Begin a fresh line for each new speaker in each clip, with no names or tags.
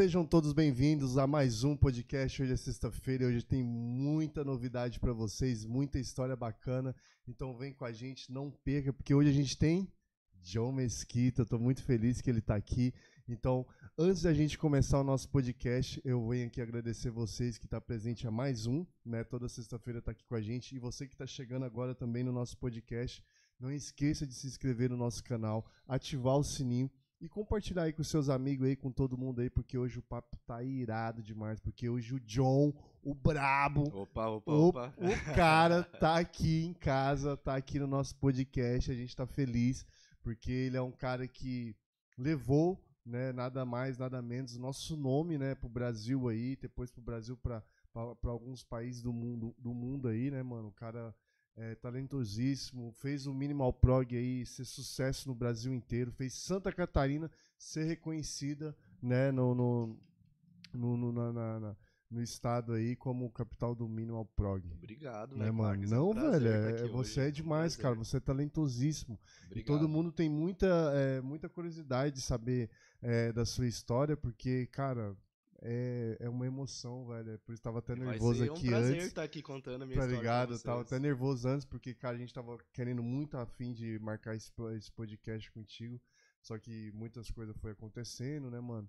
Sejam todos bem-vindos a mais um podcast. Hoje é sexta-feira e hoje tem muita novidade para vocês, muita história bacana. Então vem com a gente, não perca, porque hoje a gente tem John Mesquita. Estou muito feliz que ele está aqui. Então, antes da gente começar o nosso podcast, eu venho aqui agradecer vocês que estão tá presente a mais um, né? Toda sexta-feira está aqui com a gente e você que está chegando agora também no nosso podcast. Não esqueça de se inscrever no nosso canal, ativar o sininho e compartilhar aí com seus amigos aí, com todo mundo aí, porque hoje o papo tá irado demais. Porque hoje o John, o brabo,
opa, opa,
o,
opa.
o cara tá aqui em casa, tá aqui no nosso podcast. A gente tá feliz, porque ele é um cara que levou, né, nada mais, nada menos, nosso nome, né, pro Brasil aí, depois pro Brasil para alguns países do mundo, do mundo aí, né, mano? O cara é, talentosíssimo, fez o Minimal Prog aí ser sucesso no Brasil inteiro, fez Santa Catarina ser reconhecida né, no, no, no, no, na, na, no estado aí como capital do Minimal Prog.
Obrigado,
né,
né,
mano? Não, é um velho, é, você é demais, cara, você é talentosíssimo. Obrigado. E todo mundo tem muita, é, muita curiosidade de saber é, da sua história, porque, cara, é, é uma emoção, velho. É por isso tava até nervoso aqui antes. É um prazer
estar aqui contando a minha
tá
história.
Tá ligado? Tava até nervoso antes, porque, cara, a gente tava querendo muito a fim de marcar esse, esse podcast contigo. Só que muitas coisas foi acontecendo, né, mano?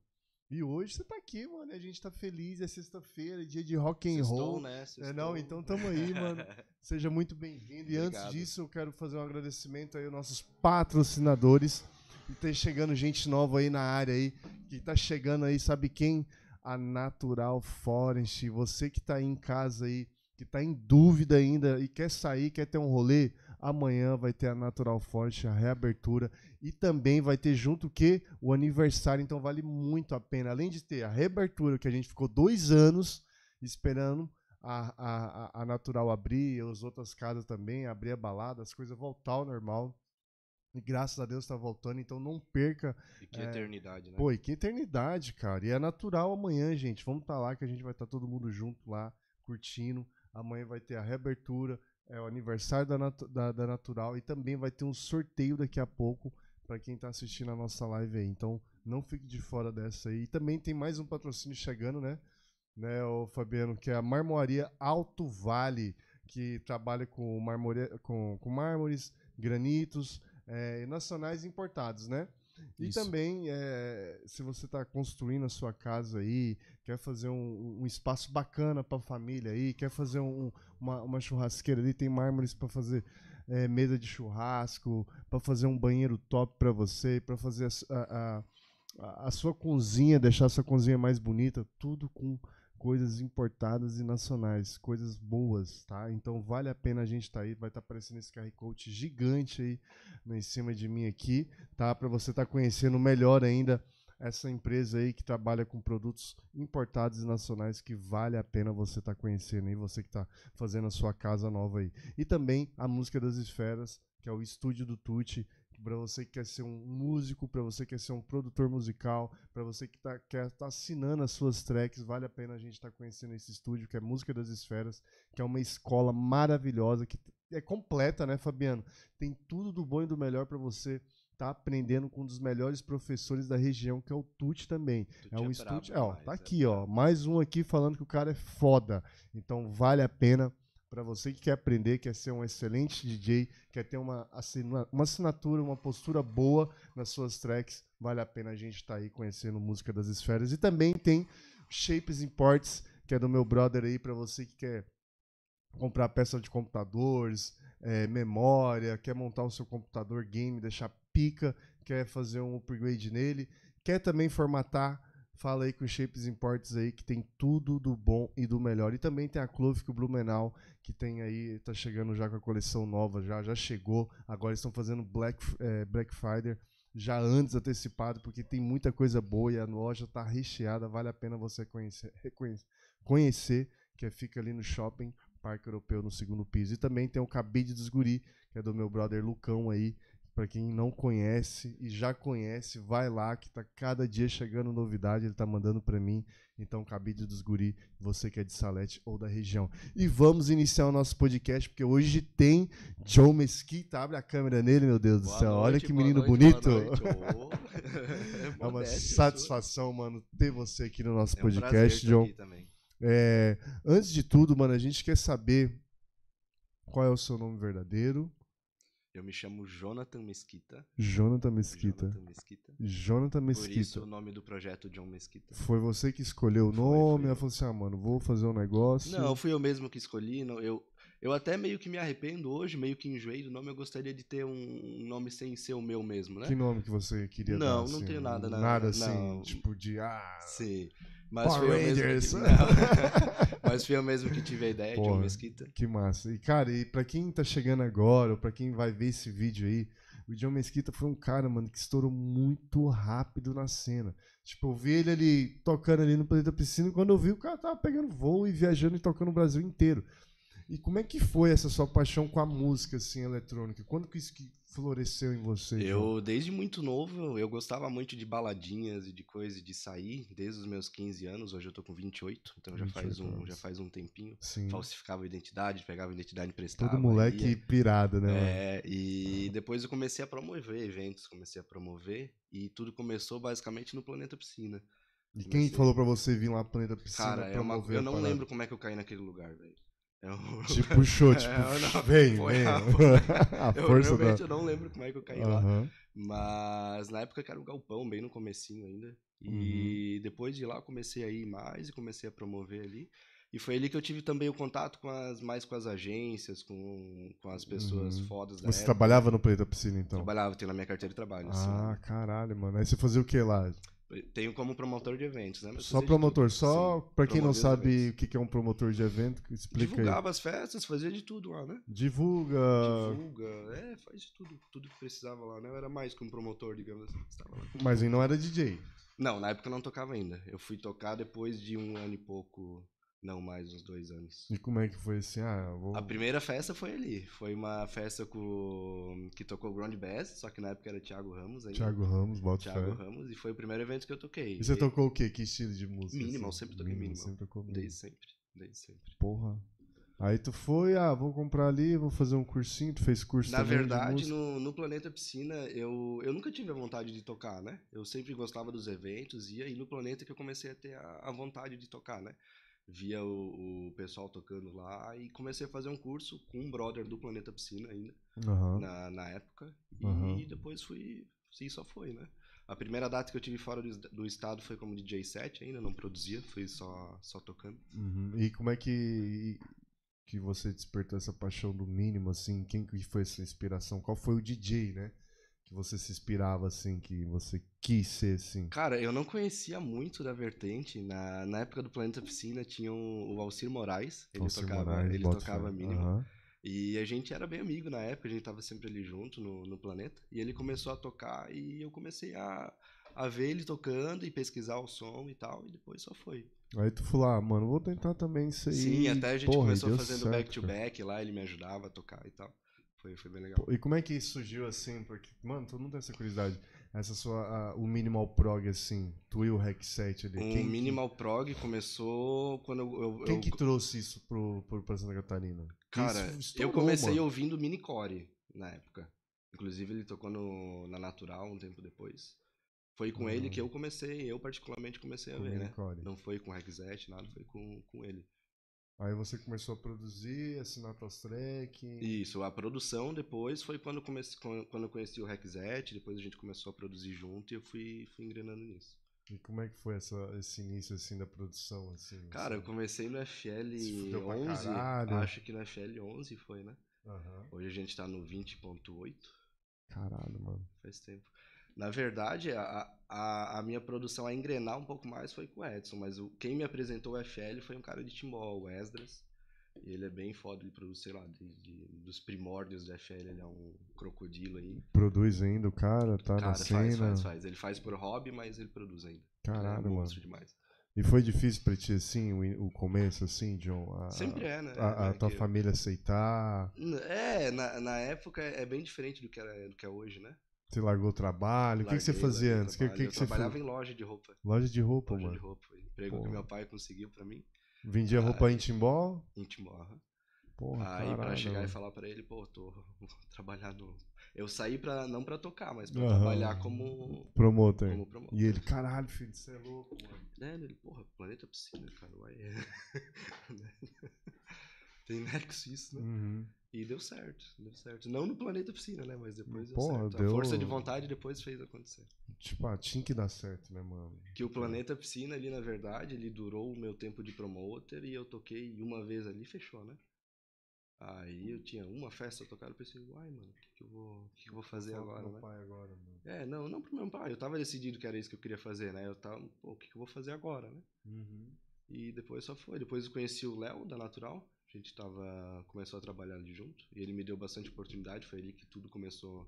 E hoje você tá aqui, mano. A gente tá feliz, é sexta-feira, dia de rock and
Sextou,
roll.
Né? Sextou.
É, não, então tamo aí, mano. Seja muito bem-vindo. E antes disso, eu quero fazer um agradecimento aí aos nossos patrocinadores. E tá chegando gente nova aí na área aí, que tá chegando aí, sabe quem? A Natural Forest. Você que está em casa aí, que está em dúvida ainda e quer sair, quer ter um rolê, amanhã vai ter a Natural Forest, a reabertura e também vai ter junto que o aniversário, então vale muito a pena. Além de ter a reabertura, que a gente ficou dois anos esperando a, a, a Natural abrir, as outras casas também, abrir a balada, as coisas voltar ao normal. E graças a Deus tá voltando, então não perca.
E que é, eternidade, né?
Pô, e que eternidade, cara. E é natural amanhã, gente. Vamos estar tá lá que a gente vai estar tá todo mundo junto lá, curtindo. Amanhã vai ter a reabertura, é o aniversário da, nat da, da Natural e também vai ter um sorteio daqui a pouco para quem tá assistindo a nossa live aí. Então não fique de fora dessa aí. E também tem mais um patrocínio chegando, né? Né, o Fabiano, que é a Marmoraria Alto Vale, que trabalha com, marmore... com, com mármores, granitos, é, nacionais importados, né? E Isso. também, é, se você está construindo a sua casa aí, quer fazer um, um espaço bacana para a família aí, quer fazer um, uma, uma, churrasqueira ali, tem mármores para fazer é, mesa de churrasco, para fazer um banheiro top para você, para fazer a, a, a, sua cozinha, deixar a sua cozinha mais bonita, tudo com coisas importadas e nacionais, coisas boas, tá? Então vale a pena a gente estar tá aí, vai estar tá aparecendo esse QR Code gigante aí né, em cima de mim aqui, tá? Para você estar tá conhecendo melhor ainda essa empresa aí que trabalha com produtos importados e nacionais que vale a pena você estar tá conhecendo aí, você que está fazendo a sua casa nova aí. E também a Música das Esferas, que é o estúdio do Tuti, para você que quer ser um músico, para você que quer ser um produtor musical, para você que tá, quer estar tá assinando as suas tracks, vale a pena a gente estar tá conhecendo esse estúdio, que é Música das Esferas, que é uma escola maravilhosa, que é completa, né, Fabiano? Tem tudo do bom e do melhor para você estar tá aprendendo com um dos melhores professores da região, que é o Tuti também. Tuti é um é estúdio, é, ó, tá é aqui, ó, mais um aqui falando que o cara é foda. Então vale a pena para você que quer aprender, quer ser um excelente DJ, quer ter uma, uma assinatura, uma postura boa nas suas tracks, Vale a pena a gente estar tá aí conhecendo música das esferas. E também tem Shapes Imports, que é do meu brother aí, para você que quer comprar peça de computadores, é, memória, quer montar o seu computador game, deixar pica, quer fazer um upgrade nele, quer também formatar Fala aí com o Shapes Imports aí, que tem tudo do bom e do melhor. E também tem a Clove o Blumenau, que tem aí, tá chegando já com a coleção nova, já, já chegou. Agora estão fazendo Black, é, Black Friday já antes antecipado, porque tem muita coisa boa e a loja tá recheada. Vale a pena você conhecer, conhecer que fica ali no shopping Parque Europeu no segundo piso. E também tem o Cabide dos Guri, que é do meu brother Lucão aí, para quem não conhece e já conhece, vai lá que tá cada dia chegando novidade, ele tá mandando para mim. Então, Cabide dos Guri, você que é de Salete ou da região. E vamos iniciar o nosso podcast, porque hoje tem Joe Mesquita. Abre a câmera nele, meu Deus boa do céu. Noite, Olha que menino noite, bonito. É uma satisfação, mano, ter você aqui no nosso é um podcast, John. É, antes de tudo, mano, a gente quer saber qual é o seu nome verdadeiro
eu me chamo Jonathan Mesquita.
Jonathan Mesquita. Jonathan Mesquita. Jonathan Mesquita. Por
isso o nome do projeto John Mesquita.
Foi você que escolheu o nome? Ela falou assim: ah, mano, vou fazer um negócio.
Não, fui eu mesmo que escolhi. Não, eu, eu até meio que me arrependo hoje, meio que enjoei do nome. Eu gostaria de ter um nome sem ser o meu mesmo, né?
Que nome que você queria
não,
dar?
Não, não assim? tenho nada.
Nada, nada assim, não. tipo de. Ah,
Sim. Mas Power foi Rangers. Eu mesmo que... Mas foi eu mesmo que tive a ideia Porra, de uma Mesquita.
Que massa. E, cara, e pra quem tá chegando agora, ou pra quem vai ver esse vídeo aí, o John Mesquita foi um cara, mano, que estourou muito rápido na cena. Tipo, eu vi ele ali tocando ali no Planeta Piscina, e quando eu vi, o cara tava pegando voo e viajando e tocando o Brasil inteiro. E como é que foi essa sua paixão com a música, assim, eletrônica? Quando que isso que floresceu em você?
Eu, desde muito novo, eu gostava muito de baladinhas e de coisa, de sair, desde os meus 15 anos. Hoje eu tô com 28, então 28 já faz um, já faz um tempinho.
Sim.
Falsificava a identidade, pegava a identidade emprestada.
Todo moleque ia. pirado, né?
É, e depois eu comecei a promover eventos, comecei a promover, e tudo começou basicamente no Planeta Piscina.
E comecei... quem falou para você vir lá pro Planeta Piscina
Cara, é uma... eu não lembro como é que eu caí naquele lugar, velho.
Eu... Te puxou, tipo, é, não, vem, vem. A,
a eu, força realmente da... eu não lembro como é que eu caí uhum. lá. Mas na época que era um galpão, bem no comecinho ainda. E uhum. depois de lá comecei a ir mais e comecei a promover ali. E foi ali que eu tive também o contato com as mais com as agências, com, com as pessoas uhum. fodas da
Você época. trabalhava no Planeta Piscina, então?
Trabalhava, tenho na minha carteira de trabalho.
Ah, assim. caralho, mano. Aí você fazia o que lá?
Tenho como promotor de eventos, né?
Mas só promotor, só para quem não sabe o que é um promotor de evento, explica
Divulgava
aí.
as festas, fazia de tudo lá, né?
Divulga.
Divulga, é, faz de tudo, tudo que precisava lá, né? Eu era mais que um promotor, digamos assim.
Mas não era DJ?
Não, na época eu não tocava ainda. Eu fui tocar depois de um ano e pouco não, mais uns dois anos.
E como é que foi assim? Ah, vou...
A primeira festa foi ali. Foi uma festa com... que tocou Ground Bass, só que na época era Thiago Ramos ainda.
Thiago Ramos, bota
Thiago fé. Ramos, e foi o primeiro evento que eu toquei.
E você e... tocou o quê? Que estilo de música?
Minimal, assim? sempre toquei minimal. Sempre tocou minimal. Desde sempre, desde sempre.
Porra. Aí tu foi, ah, vou comprar ali, vou fazer um cursinho, tu fez curso
Na verdade, no, no Planeta Piscina, eu, eu nunca tive a vontade de tocar, né? Eu sempre gostava dos eventos, e aí no Planeta que eu comecei a ter a, a vontade de tocar, né? Via o, o, pessoal tocando lá e comecei a fazer um curso com um brother do Planeta Piscina ainda, uhum. na, na época. E uhum. depois fui, sim, só foi, né? A primeira data que eu tive fora do, do estado foi como DJ set ainda, não produzia, fui só, só tocando.
Uhum. E como é que, que você despertou essa paixão do mínimo, assim? Quem que foi essa inspiração? Qual foi o DJ, né? Que você se inspirava, assim, que você quis ser, assim?
Cara, eu não conhecia muito da vertente. Na, na época do Planeta Piscina tinha o Alcir Moraes. Ele Alcir tocava, Moraes, ele tocava mínimo. Uhum. E a gente era bem amigo na época, a gente tava sempre ali junto no, no Planeta. E ele começou a tocar e eu comecei a, a ver ele tocando e pesquisar o som e tal. E depois só foi.
Aí tu falou, ah, mano, vou tentar também isso aí.
Sim, até a gente Porra, começou fazendo back-to-back -back lá, ele me ajudava a tocar e tal. Foi, foi bem legal.
E como é que surgiu assim? Porque, mano, todo mundo tem essa curiosidade. Essa sua, o Minimal Prog, assim, tu e o Rec 7 ali.
O Quem Minimal que... Prog começou quando eu. eu
Quem
eu...
que trouxe isso pro, pro, pra Santa Catarina?
Cara, estourou, eu comecei mano. ouvindo Minicore na época. Inclusive, ele tocou no, na Natural um tempo depois. Foi com uhum. ele que eu comecei, eu particularmente comecei a com ver, né? Não foi com o 7, nada, foi com, com ele.
Aí você começou a produzir, assinar tuas track.
Isso, a produção depois foi quando, comecei, quando eu conheci o Rexet, depois a gente começou a produzir junto e eu fui, fui engrenando nisso.
E como é que foi essa, esse início assim da produção? Assim,
Cara,
assim?
eu comecei no FL 11, acho que no FL 11 foi, né?
Uhum.
Hoje a gente tá no 20.8.
Caralho, mano.
Faz tempo. Na verdade, a, a, a, minha produção a engrenar um pouco mais foi com o Edson, mas o, quem me apresentou o FL foi um cara de Timbó, o Esdras. E ele é bem foda, ele produz, sei lá, de, de, dos primórdios do FL, ele é um crocodilo aí.
Produz ainda o cara, tá cara, na
faz,
cena?
faz, faz. Ele faz por hobby, mas ele produz ainda.
Caralho, é
um
mano.
demais.
E foi difícil pra ti, assim, o, o começo, assim, John? A,
Sempre é, né?
A, a
é,
tua
que...
família aceitar?
É, na, na época é bem diferente do que, era, do que é hoje, né?
Você largou o trabalho? o que, você fazia antes? Que, que,
eu
que você
trabalhava
foi?
em loja de roupa.
Loja de roupa,
loja
mano.
de roupa. Emprego
Pô.
que meu pai conseguiu pra mim.
Vendia
Ah,
roupa em Timbó?
Em Timbó.
Porra,
Aí pra
caralho,
chegar e falar pra ele, pô, tô no. Eu saí pra, não pra tocar, mas pra
Aham.
trabalhar como,
Promoter.
como promotor.
E ele, caralho, filho, você é louco, mano.
É, ele, porra, planeta piscina, cara. Uai, é. Tem nexo isso, né?
Uhum.
E deu certo, deu certo. Não no planeta piscina, né? Mas depois deu
Porra,
certo.
deu-
A força de vontade depois fez acontecer.
Tipo, ah, tinha que dar certo, né, mano?
Que o planeta piscina ali, na verdade, ele durou o meu tempo de promoter e eu toquei uma vez ali e fechou, né? Aí eu tinha uma festa tocada, eu pensei, uai, mano, o que, que eu vou, que, que eu vou fazer agora,
meu
né?
pai agora, mano.
É, não, não pro meu pai, eu tava decidido que era isso que eu queria fazer, né? Eu tava, pô, o que, que eu vou fazer agora, né?
Uhum.
E depois só foi. Depois eu conheci o Léo, da Natural. A gente tava, começou a trabalhar ali junto. E ele me deu bastante oportunidade. Foi ali que tudo começou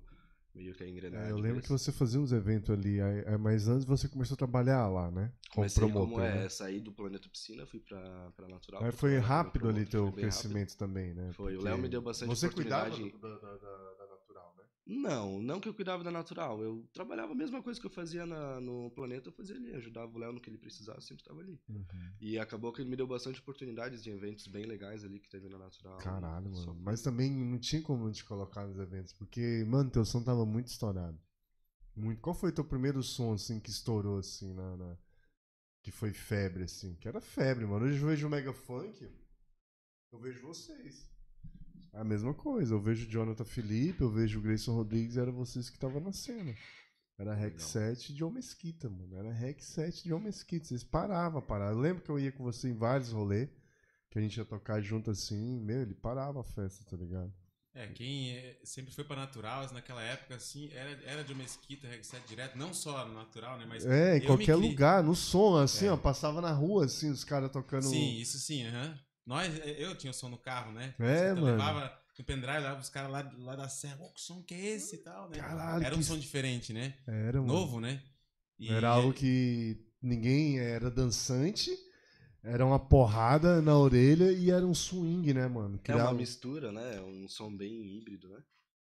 meio que a engrenar.
É, eu lembro
vez.
que você fazia uns eventos ali, aí- aí- mas antes você começou a trabalhar lá, né? Como
Comecei
promotor,
como é,
né?
saí do Planeta Piscina, fui pra, pra Natural.
Foi rápido ali teu crescimento também, né?
Foi, o
Porque
Léo me deu bastante
Você cuidava
oportunidade.
do- da, da, da-?
Não, não que eu cuidava da Natural. Eu trabalhava a mesma coisa que eu fazia na- no Planeta, eu fazia ali. Ajudava o Léo no que ele precisasse, sempre estava ali. E acabou que ele me deu bastante oportunidades de eventos bem legais ali que teve na Natural.
Caralho,
Só
mano.
foi-
Mas também não tinha como te colocar nos eventos, porque, mano, teu som tava muito estourado. Muito. Qual foi teu primeiro som, assim, que estourou, assim, na, na- Que foi febre, assim? Que era febre, mano. Hoje eu vejo o Mega Funk, eu vejo vocês. É a mesma coisa. Eu vejo o Jonathan Felipe, eu vejo o Grayson Rodrigues, era vocês que estavam na cena. Era Rec
Legal.
7 de Mesquita, mano. Era Rec 7 de Mesquita. Vocês paravam, paravam. Eu lembro que eu ia com você em vários rolês, que a gente ia tocar junto assim. Meu, ele parava a festa, tá ligado?
É, quem é, sempre foi pra Natural, naquela época, assim, era, era de Mesquita, Reg 7 direto, não só no Natural, né? Mas
É, em qualquer lugar, no som, assim,
É.
ó, passava na rua, assim, os caras tocando.
Sim, isso sim, aham. Nós, eu tinha o som no carro, né?
É,
eu
mano.
levava no pendrive, levava os caras lá, lá da serra, "Ô, que som que é esse e tal, né?
Caralho,
Era um
que-
som diferente, né?
Era, mano.
Novo, né? E-
Era algo que ninguém era dançante, era uma porrada na orelha e era um swing, né, mano?
É
Criava...
uma mistura, né? É um som bem híbrido, né?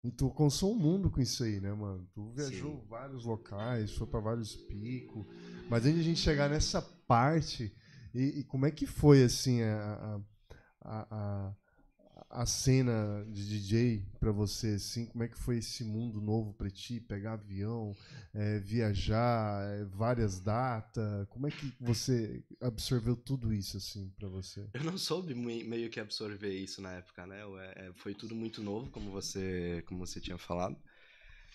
E tu alcançou o mundo com isso aí, né, mano? Tu viajou
Sim.
vários locais, foi pra vários picos. Mas antes de a gente chegar nessa parte, e, e como é que foi, assim, a, a, a, a- cena de DJ pra você, assim? Como é que foi esse mundo novo pra ti? Pegar avião, é, viajar, é, várias datas. Como é que você absorveu tudo isso, assim, pra você?
Eu não soube meio que absorver isso na época, né? É, foi tudo muito novo, como você, como você tinha falado.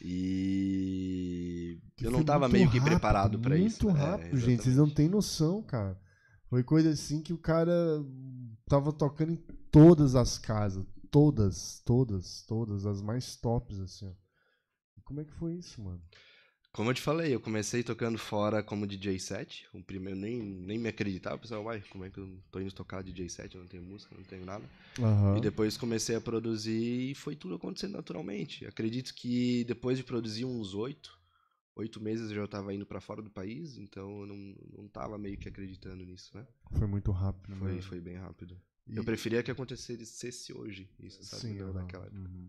E eu não tava meio que
rápido,
preparado pra isso.
Muito?
É,
rápido, gente. Vocês não têm noção, cara. Foi coisa assim que o cara tava tocando em todas as casas. Todas, todas, todas. As mais tops, assim, ó. E Como é que foi isso, mano?
Como eu te falei, eu comecei tocando fora como DJ set. O primeiro nem, nem me acreditava. Pessoal, uai, como é que eu tô indo tocar DJ set? Eu não tenho música, não tenho nada.
Aham.
E depois comecei a produzir e foi tudo acontecendo naturalmente. Acredito que depois de produzir uns oito, oito meses eu já estava indo para fora do país, então eu não, não tava meio que acreditando nisso, né?
Foi muito rápido,
Foi,
né?
foi bem rápido.
E-
Eu preferia que acontecesse hoje, isso, sabe?
Sim,
não naquela época.
Uhum.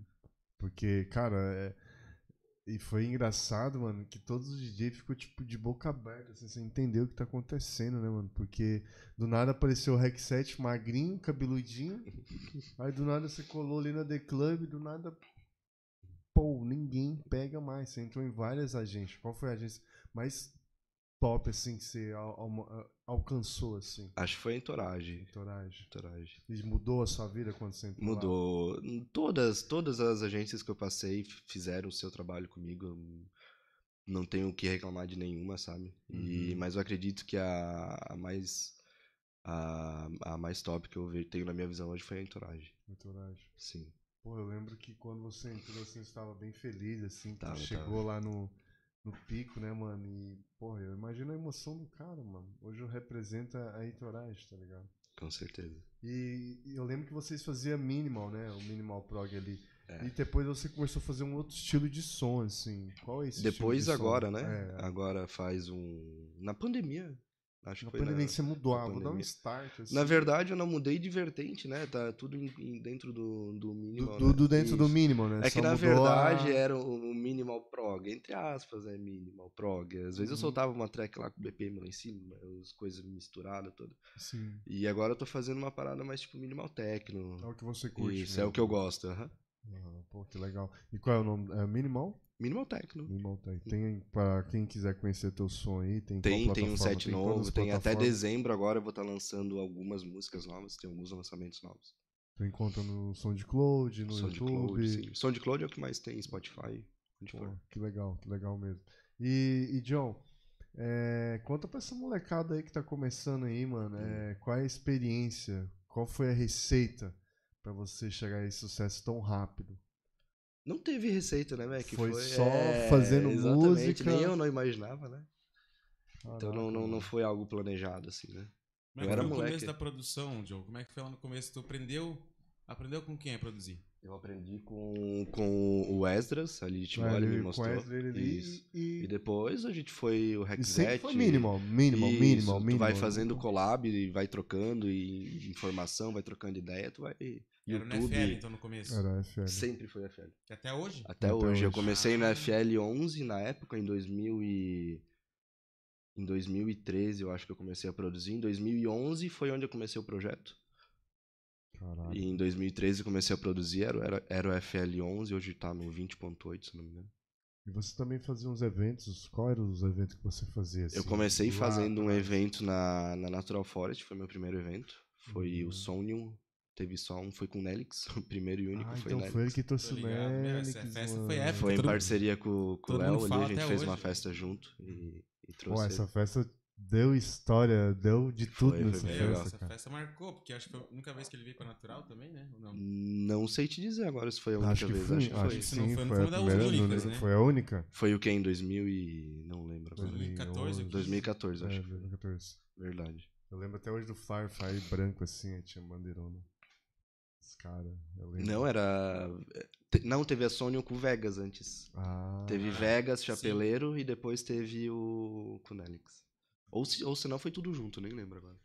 Porque, cara, é... e foi engraçado, mano, que todos os DJs ficou tipo de boca aberta, assim, sem entender o que tá acontecendo, né, mano? Porque do nada apareceu o 7 magrinho, cabeludinho. aí do nada você colou ali na The Club, do nada. Pô, ninguém pega mais. Você entrou em várias agências. Qual foi a agência mais top, assim, que você al- al- alcançou, assim?
Acho que foi a Entourage.
Entourage.
Entourage.
E mudou a sua vida quando você entrou lá?
Mudou. Todas, todas as agências que eu passei fizeram o seu trabalho comigo. Não tenho o que reclamar de nenhuma, sabe? E,
Uhum.
mas eu acredito que a, a mais a, a mais top que eu tenho na minha visão hoje foi a Entourage.
Entourage.
Sim.
Pô, eu lembro que quando você entrou, você estava bem feliz, assim,
Tava,
chegou lá no, no pico, né, mano? E, porra, eu imagino a emoção do cara, mano. Hoje representa a Entourage, tá ligado?
Com certeza.
E, e eu lembro que vocês faziam minimal, né? O minimal prog ali.
É.
E depois você começou a fazer um outro estilo de som, assim. Qual é esse
Depois
de som?
agora, né?
É,
Agora faz um. Na pandemia. Acho
na
que foi
pandemia
na...
você mudou, ah, vou dar um start, assim.
Na verdade, eu não mudei de vertente, né? Tá tudo em- em- dentro do, do
do,
minimal.
do,
né?
do dentro do
Isso.
minimal, né?
É
Só
que na verdade
a...
era o, o minimal prog, entre aspas, é minimal prog. Às vezes eu
Uhum.
soltava uma track lá com BPM lá em cima, as coisas misturadas todas.
Sim,
E agora eu tô fazendo uma parada mais tipo minimal techno.
é o que você curte.
Isso, é o que eu gosto. aham.
Ah, pô, que legal. E qual é o nome? É Minimal?
Minimal techno.
Minimal tem. Tem, pra quem quiser conhecer teu som aí, tem
Tem, tem um set
Tem
novo, tem até dezembro agora eu vou estar lançando algumas músicas novas, tem alguns lançamentos novos.
Tu encontra no SoundCloud, no
SoundCloud,
YouTube.
sim. SoundCloud é o que mais tem, Spotify, onde
Pô,
for.
que legal, que legal mesmo. E, e John, é, conta pra essa molecada aí que tá começando aí, mano.
Hum.
é, qual é a experiência? Qual foi a receita pra você chegar a esse sucesso tão rápido?
Não teve receita, né, Mac?
Foi só fazendo
exatamente,
música.
Nem eu não imaginava, né? Então
Caraca,
não, não, não
mano.
foi algo planejado, assim, né?
Como é que
era
foi o
moleque.
começo da produção, Joe? Como é que foi lá no começo? Tu aprendeu, aprendeu com quem a produzir?
Eu aprendi com, com o Esdras, ali de
É,
Timóteo, ele me
com
mostrou.
Ali
Isso.
e,
E depois a gente foi o
e
Rexet.
sempre foi minimal, minimal,
Isso,
minimal,
Tu vai fazendo collab, e vai trocando e informação, vai trocando ideia, tu vai.
Era no
YouTube
FL, então, no começo.
Era FL.
sempre foi FL.
Até hoje?
Até,
Até
hoje. Eu
hoje.
comecei no
Ah.
FL 11 na época, em 2000 e... Em 2013 eu acho que eu comecei a produzir. Em 2011 foi onde eu comecei o projeto.
Caralho.
E em 2013 eu comecei a produzir, era, era, era o FL11, hoje tá no 20.8, se não me engano.
E você também fazia uns eventos? Qual eram os eventos que você fazia?
Eu
assim,
comecei
lá
fazendo um evento na, na Natural Forest, foi meu primeiro evento. Foi
Uhum.
o Sonium, teve só um, foi com o Nelix, o primeiro e único
Ah,
foi
então
o
foi ele
Nelix.
que trouxe o Nelix,
essa festa
mano.
foi épica.
Foi em parceria com, com o Léo ali, a gente fez
hoje.
uma festa junto e, e
Pô,
trouxe
essa
ele.
festa deu história, deu de tudo
Foi, foi
nessa
bem
festa,
legal.
Essa
cara.
festa marcou, porque acho que foi a única vez que ele veio com a Natural também, né? Ou não?
Não sei te dizer agora se foi a única
Acho que
vez,
foi,
acho que
acho
foi.
que
Se não
sim,
foi,
foi, a
foi
primeira,
únicas,
não-
né?
foi a única?
Foi o que em 2000 e... não lembro agora.
2014 ou
2014, acho
É,
que foi.
2014.
Verdade.
Eu lembro até hoje do Firefly branco assim, tinha bandeirona. Lembro.
Não, era... te- Não, teve a Sonium com o Vegas antes.
Ah,
Teve Vegas, Chapeleiro e depois teve o com o Nelix. Ou se, ou se não, foi tudo junto, nem lembro agora.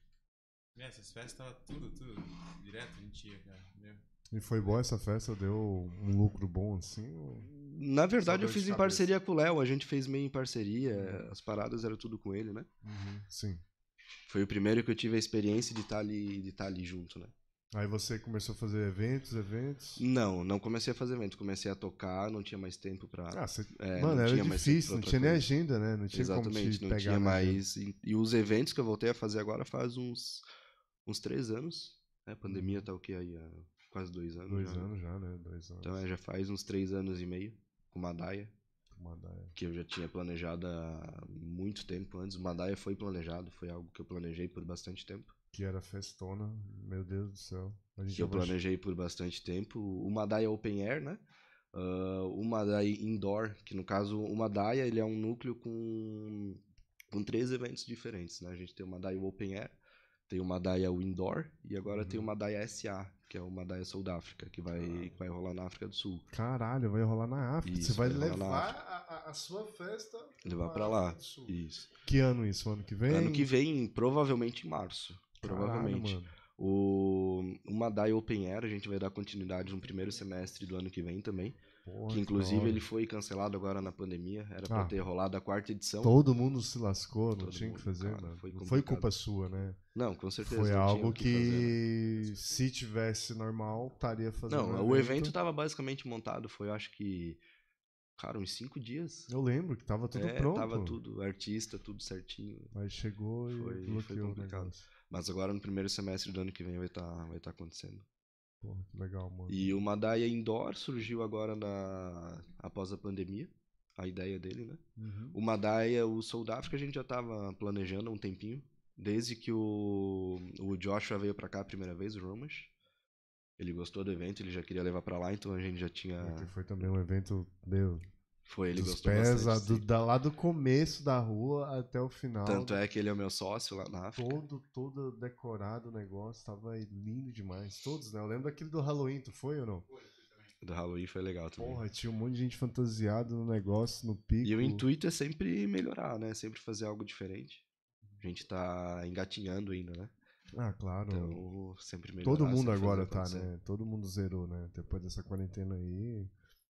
É, Essas festas tava tudo, tudo direto, a gente ia, cara. Meu.
E foi boa essa festa? Deu um lucro bom assim? ou-
Na verdade, eu fiz em parceria com o Léo, a gente fez meio em parceria, as paradas eram tudo com ele, né?
Sim.
Foi o primeiro que eu tive a experiência de estar ali, de estar ali junto, né?
Aí você começou a fazer eventos, eventos.
Não, não comecei a fazer evento, comecei a tocar, não tinha mais tempo pra.
Ah, você...
é,
Mano, era difícil, não tinha nem agenda, né? Não tinha como
Exatamente,
te
não
pegar
tinha mais. E, e os eventos que eu voltei a fazer agora faz uns, uns três anos. Né? A pandemia tá o que aí? Há quase dois anos.
Uhum. Dois
já, né?
anos já, né? Dois anos.
Então é, já faz uns três anos e meio com Madaia,
Uma daia.
que eu já tinha planejado há muito tempo antes. O Madaia foi planejado, foi algo que eu planejei por bastante tempo.
Que era festona, meu Deus do céu. A gente
Que eu
tava-
planejei por bastante tempo. O Madaia Open Air, né? Ah, o Madaia Indoor, que no caso o Madaia ele é um núcleo com, com três eventos diferentes, né? A gente tem o Madaia Open Air, tem o Madaia Indoor e agora tem o
Uhum.
Madaia SA, que é o Madaia South África, que vai, que vai rolar na África do Sul.
Caralho, vai rolar na África.
Isso,
você vai,
vai
levar a, a- sua festa
Levar
pra
lá. Isso.
Que ano isso? Ano que vem?
Ano que vem, provavelmente em março.
Caralho,
Provavelmente.
mano.
O, o Madaia Open Air, a gente vai dar continuidade no primeiro semestre do ano que vem também.
Porra,
Que inclusive
hora.
ele foi cancelado agora na pandemia. Era pra
Ah.
ter rolado a quarta edição.
Todo mundo se lascou, não
Todo
tinha o que fazer,
cara,
mano.
foi
Não foi culpa sua, né?
Não, com certeza.
Foi algo
o
que,
fazer, né?
se tivesse normal, estaria fazendo.
Não,
um
o evento tava basicamente montado. Foi, acho que. Cara, uns cinco dias.
Eu lembro que tava tudo
é,
pronto.
tava tudo, artista, tudo certinho.
Aí chegou e
Foi- foi
bloqueou o
complicado.
negócio.
Mas agora no primeiro semestre do ano que vem vai estar vai tá acontecendo.
Porra, que legal, mano.
E o Madaia Indoor surgiu agora na após a pandemia, a ideia dele, né?
Uhum.
O Madaia, o Soul da África a gente já tava planejando há um tempinho, desde que o, o Joshua veio pra cá a primeira vez, o Romas. Ele gostou do evento, ele já queria levar pra lá, então a gente já tinha
Porque foi também um evento, meu,
foi ele
dos
gostou
pés,
bastante.
a- do,
sim.
da, lá do começo da rua até o final.
Tanto é que ele é o meu sócio lá na África.
Todo, todo decorado o negócio, tava lindo demais. Todos, né? Eu lembro daquele do Halloween, tu foi ou não?
Do Halloween foi legal também.
Porra, tinha um monte de gente fantasiado no negócio, no pico.
E o intuito é sempre melhorar, né? Sempre fazer algo diferente. A gente tá engatinhando ainda, né?
Ah, claro.
Então, sempre melhorar.
Todo mundo agora tá, né? Todo mundo zerou, né? Depois dessa quarentena aí,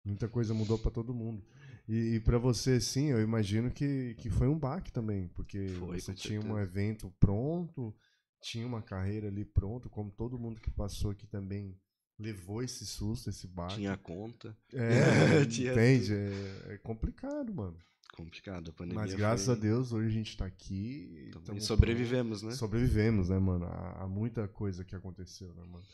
muita coisa mudou pra todo mundo. E, e para você, sim, eu imagino que, que foi um baque também, porque
Foi,
você tinha um
certeza.
evento pronto, tinha uma carreira ali pronto, como todo mundo que passou aqui também levou esse susto, esse baque.
Tinha conta.
É,
Tinha
entende? É, é complicado, mano.
Complicado. A pandemia
Mas graças
foi-
a Deus, hoje a gente tá aqui. e
sobrevivemos, né?
Sobrevivemos, né, mano? Há, há muita coisa que aconteceu, né, mano?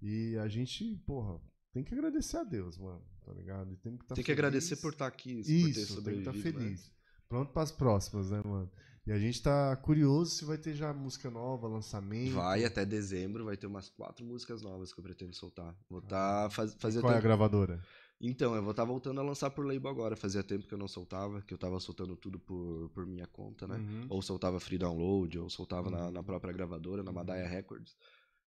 E a gente, porra, tem que agradecer a Deus, mano, tá ligado? E tem que, tá
Tem que
feliz.
agradecer por estar aqui, por ter
Isso, tem que estar
sobrevivido. né?
feliz. Pronto pras próximas, né, mano? E a gente tá curioso se vai ter já música nova, lançamento.
Vai até dezembro, vai ter umas quatro músicas novas que eu pretendo soltar. Vou tá faz, fazer
Qual é a
tempo-
gravadora?
Então, eu vou estar voltando a lançar por label agora. Fazia tempo que eu não soltava, que eu tava soltando tudo por, por minha conta, né?
Uhum.
Ou soltava free download, ou soltava na,
Uhum.
na própria gravadora, na Madaia Records,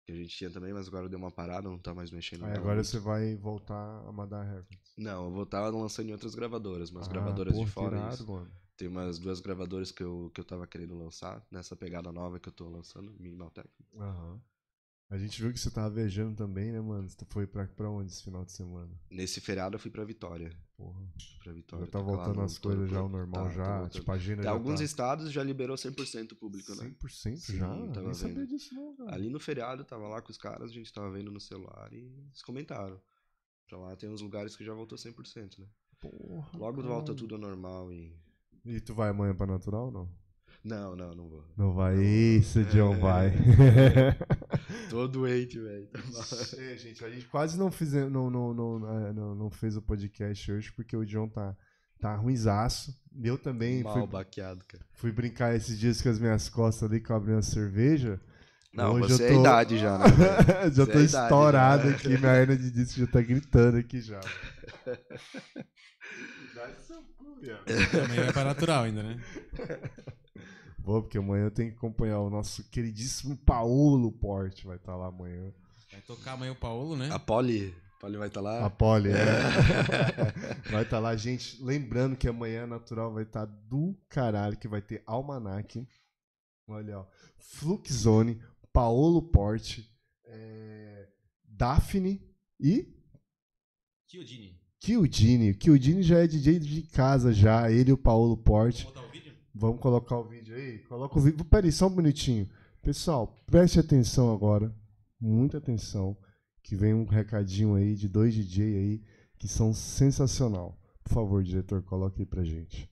que a gente tinha também, mas agora deu uma parada, não tá mais mexendo
Aí agora
muito.
você vai voltar a Madar Records.
Não, eu vou estar lançando em outras gravadoras, umas
Ah,
gravadoras
porra,
de fora.
irado,
isso.
mano.
Tem umas duas gravadoras que eu, que eu tava querendo lançar, nessa pegada nova que eu tô lançando, Minimal Tech.
Aham. A gente viu que você tava viajando também, né, mano? Você foi pra, pra onde esse final de semana?
Nesse feriado eu fui pra Vitória.
Porra.
Fui pra Vitória.
Já tá
lá
voltando as coisas já ao normal,
Tá, tá
já.
voltando.
tipo, a agenda
alguns
tá
estados já liberou 100% público, né?
100%
Sim,
já?
tava
Nem sabia disso não, cara.
Ali no feriado, tava lá com os caras, a gente tava vendo no celular e eles comentaram. Pra lá tem uns lugares que já voltou 100%, né?
Porra,
Logo
cara.
volta tudo ao normal e...
E tu vai amanhã pra Natural ou não?
Não, não, não vou.
Não vai. Isso, John
É.
vai.
Tô doente, velho.
É, gente, a gente quase não, fize, não, não, não, é, não, não fez o podcast hoje porque o John tá, tá ruinzaço. Eu também
Mal
fui,
baqueado, cara.
fui brincar esses dias com as minhas costas ali, que eu abri uma cerveja.
Não,
Hoje
você
eu
é
tô-
idade já, né?
já
Isso
tô
é idade,
estourado
né?
aqui, minha hernia de disco já tá gritando aqui já. Dá seu cu, viado.
Amanhã vai pra natural ainda, né?
Vou, porque amanhã eu tenho que acompanhar o nosso queridíssimo Paulo Porte, vai estar lá amanhã.
Vai tocar amanhã o Paulo, né?
A Polly, Polly vai estar lá?
A Poli, é. vai estar lá, gente. Lembrando que amanhã a Natural vai estar do caralho, que vai ter Almanac. Olha, ó. Fluxzone, Paolo Porte, é, Daphne e
Chiodini.
Kildini. Kildini já é DJ de casa já, ele e o Paolo Porte.
O vídeo?
Vamos colocar o vídeo aí? Coloca o vídeo. Peraí, só um minutinho. Pessoal, preste atenção agora. Muita atenção. Que vem um recadinho aí de dois DJ aí que são sensacional. Por favor, diretor, coloque aí pra gente.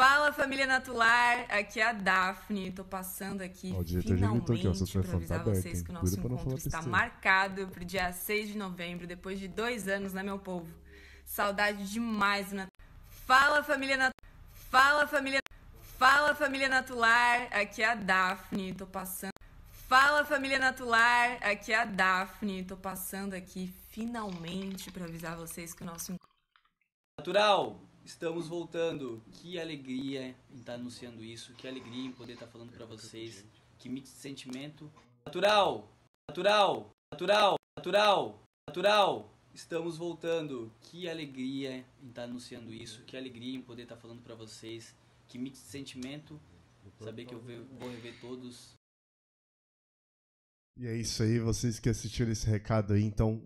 Fala família Natular, aqui é a Daphne, tô passando aqui
Ó, diretor gritou aqui, ó,
finalmente pra
tá
avisar
aberto,
vocês que o
Cuida
nosso
não
encontro está marcado pro dia 6 de novembro, depois de dois anos, né meu povo? Saudade demais Natal. Fala família Natular, fala família, fala família Natular, aqui é a Daphne, tô passando. Fala família Natular, aqui é a Daphne, tô passando aqui finalmente pra avisar vocês que o nosso
Natural, estamos voltando. Que alegria em estar anunciando isso, que alegria em poder estar falando pra vocês. Que mix de sentimento. Natural, natural, natural, natural, natural. Estamos voltando. Que alegria em estar anunciando isso, que alegria em poder estar falando pra vocês. Que mix de sentimento. Saber que eu vou rever todos
E é isso aí, vocês que assistiram esse recado aí, então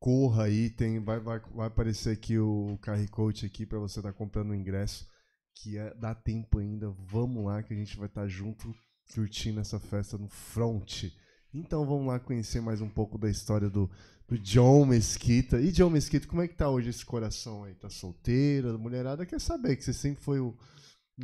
corra aí, tem, vai, vai, vai aparecer aqui o Carry Coach aqui pra você estar comprando o ingresso, que é, dá tempo ainda, vamos lá que a gente vai estar junto curtindo essa festa no front. Então vamos lá conhecer mais um pouco da história do, do John Mesquita. E John Mesquita, como é que tá hoje esse coração aí? Tá solteiro? A mulherada quer saber que você sempre foi o,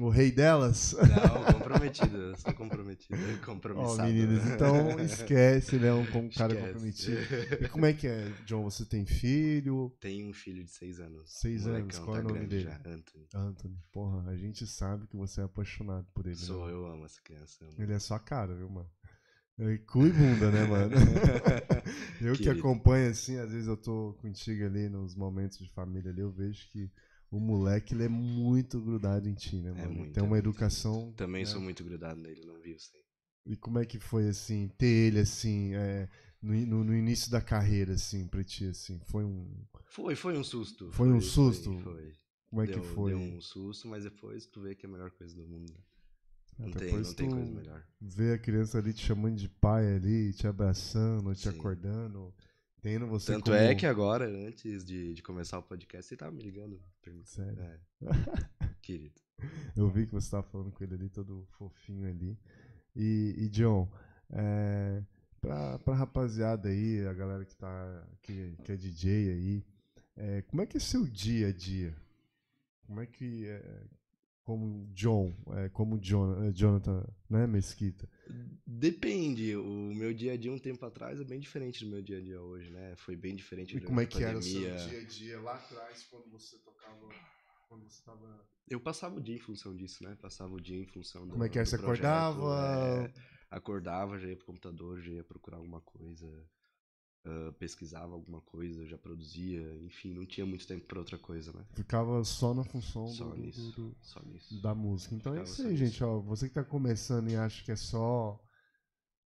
o rei delas?
Não, comprometido. Eu sou comprometido.
Ó,
Compromissado.
meninas, então esquece, né? Um, um cara comprometido. E como é que é, John? Você tem filho?
Tenho um filho de seis anos.
Seis anos,
Molecão,
qual é o
tá
nome dele?
Já, Anthony.
Anthony, porra, a gente sabe que você é apaixonado por ele.
Sou,
né?
eu amo essa criança. amo.
Ele é sua cara, viu, mano? É cu e bunda, né, mano? eu que
Querido.
acompanho, assim, às vezes eu tô contigo ali nos momentos de família ali, eu vejo que o moleque, ele é muito grudado em ti, né, mano?
muito,
Tem
é
uma
muito.
educação...
Também
né?
sou muito grudado nele, não viu? Sei.
E como é que foi, assim, ter ele, assim, é, no, no, no início da carreira, assim, pra ti, assim? Foi um...
Foi, foi um susto.
Foi um susto?
Foi. foi.
Como é
deu,
que foi?
Deu um susto, mas depois tu vê que é a melhor coisa do mundo. Não
Até
tem,
depois
não tem coisa melhor.
Ver a criança ali te chamando de pai ali, te abraçando, te
Sim.
acordando, tendo você
Tanto
como...
é que agora, antes de, de começar o podcast, você tava me ligando.
Sério?
É. Querido.
Eu vi que você tava falando com ele ali, todo fofinho ali. E, e John, é, pra, pra rapaziada aí, a galera que, tá, que, que é DJ aí, é, como é que é seu dia a dia? Como é que é, como John, é, como John, é, Jonathan, né, Mesquita?
Depende. O meu dia a dia um tempo atrás é bem diferente do meu dia a dia hoje, né? Foi bem diferente
E como é que era o seu dia a dia lá atrás, quando você tocava, quando você tava...
Eu passava o dia em função disso, né? Passava o dia em função do
Como é que
do
Você
projeto,
acordava?
é, acordava, já ia pro computador, já ia procurar alguma coisa, ah, pesquisava alguma coisa, já produzia, enfim, não tinha muito tempo pra outra coisa, né?
Ficava só na função
Só
do- do-
nisso.
do,
Só nisso.
da música. Então é
Ficava
isso
só
aí,
nisso.
gente. Ó, você que tá começando e acha que é só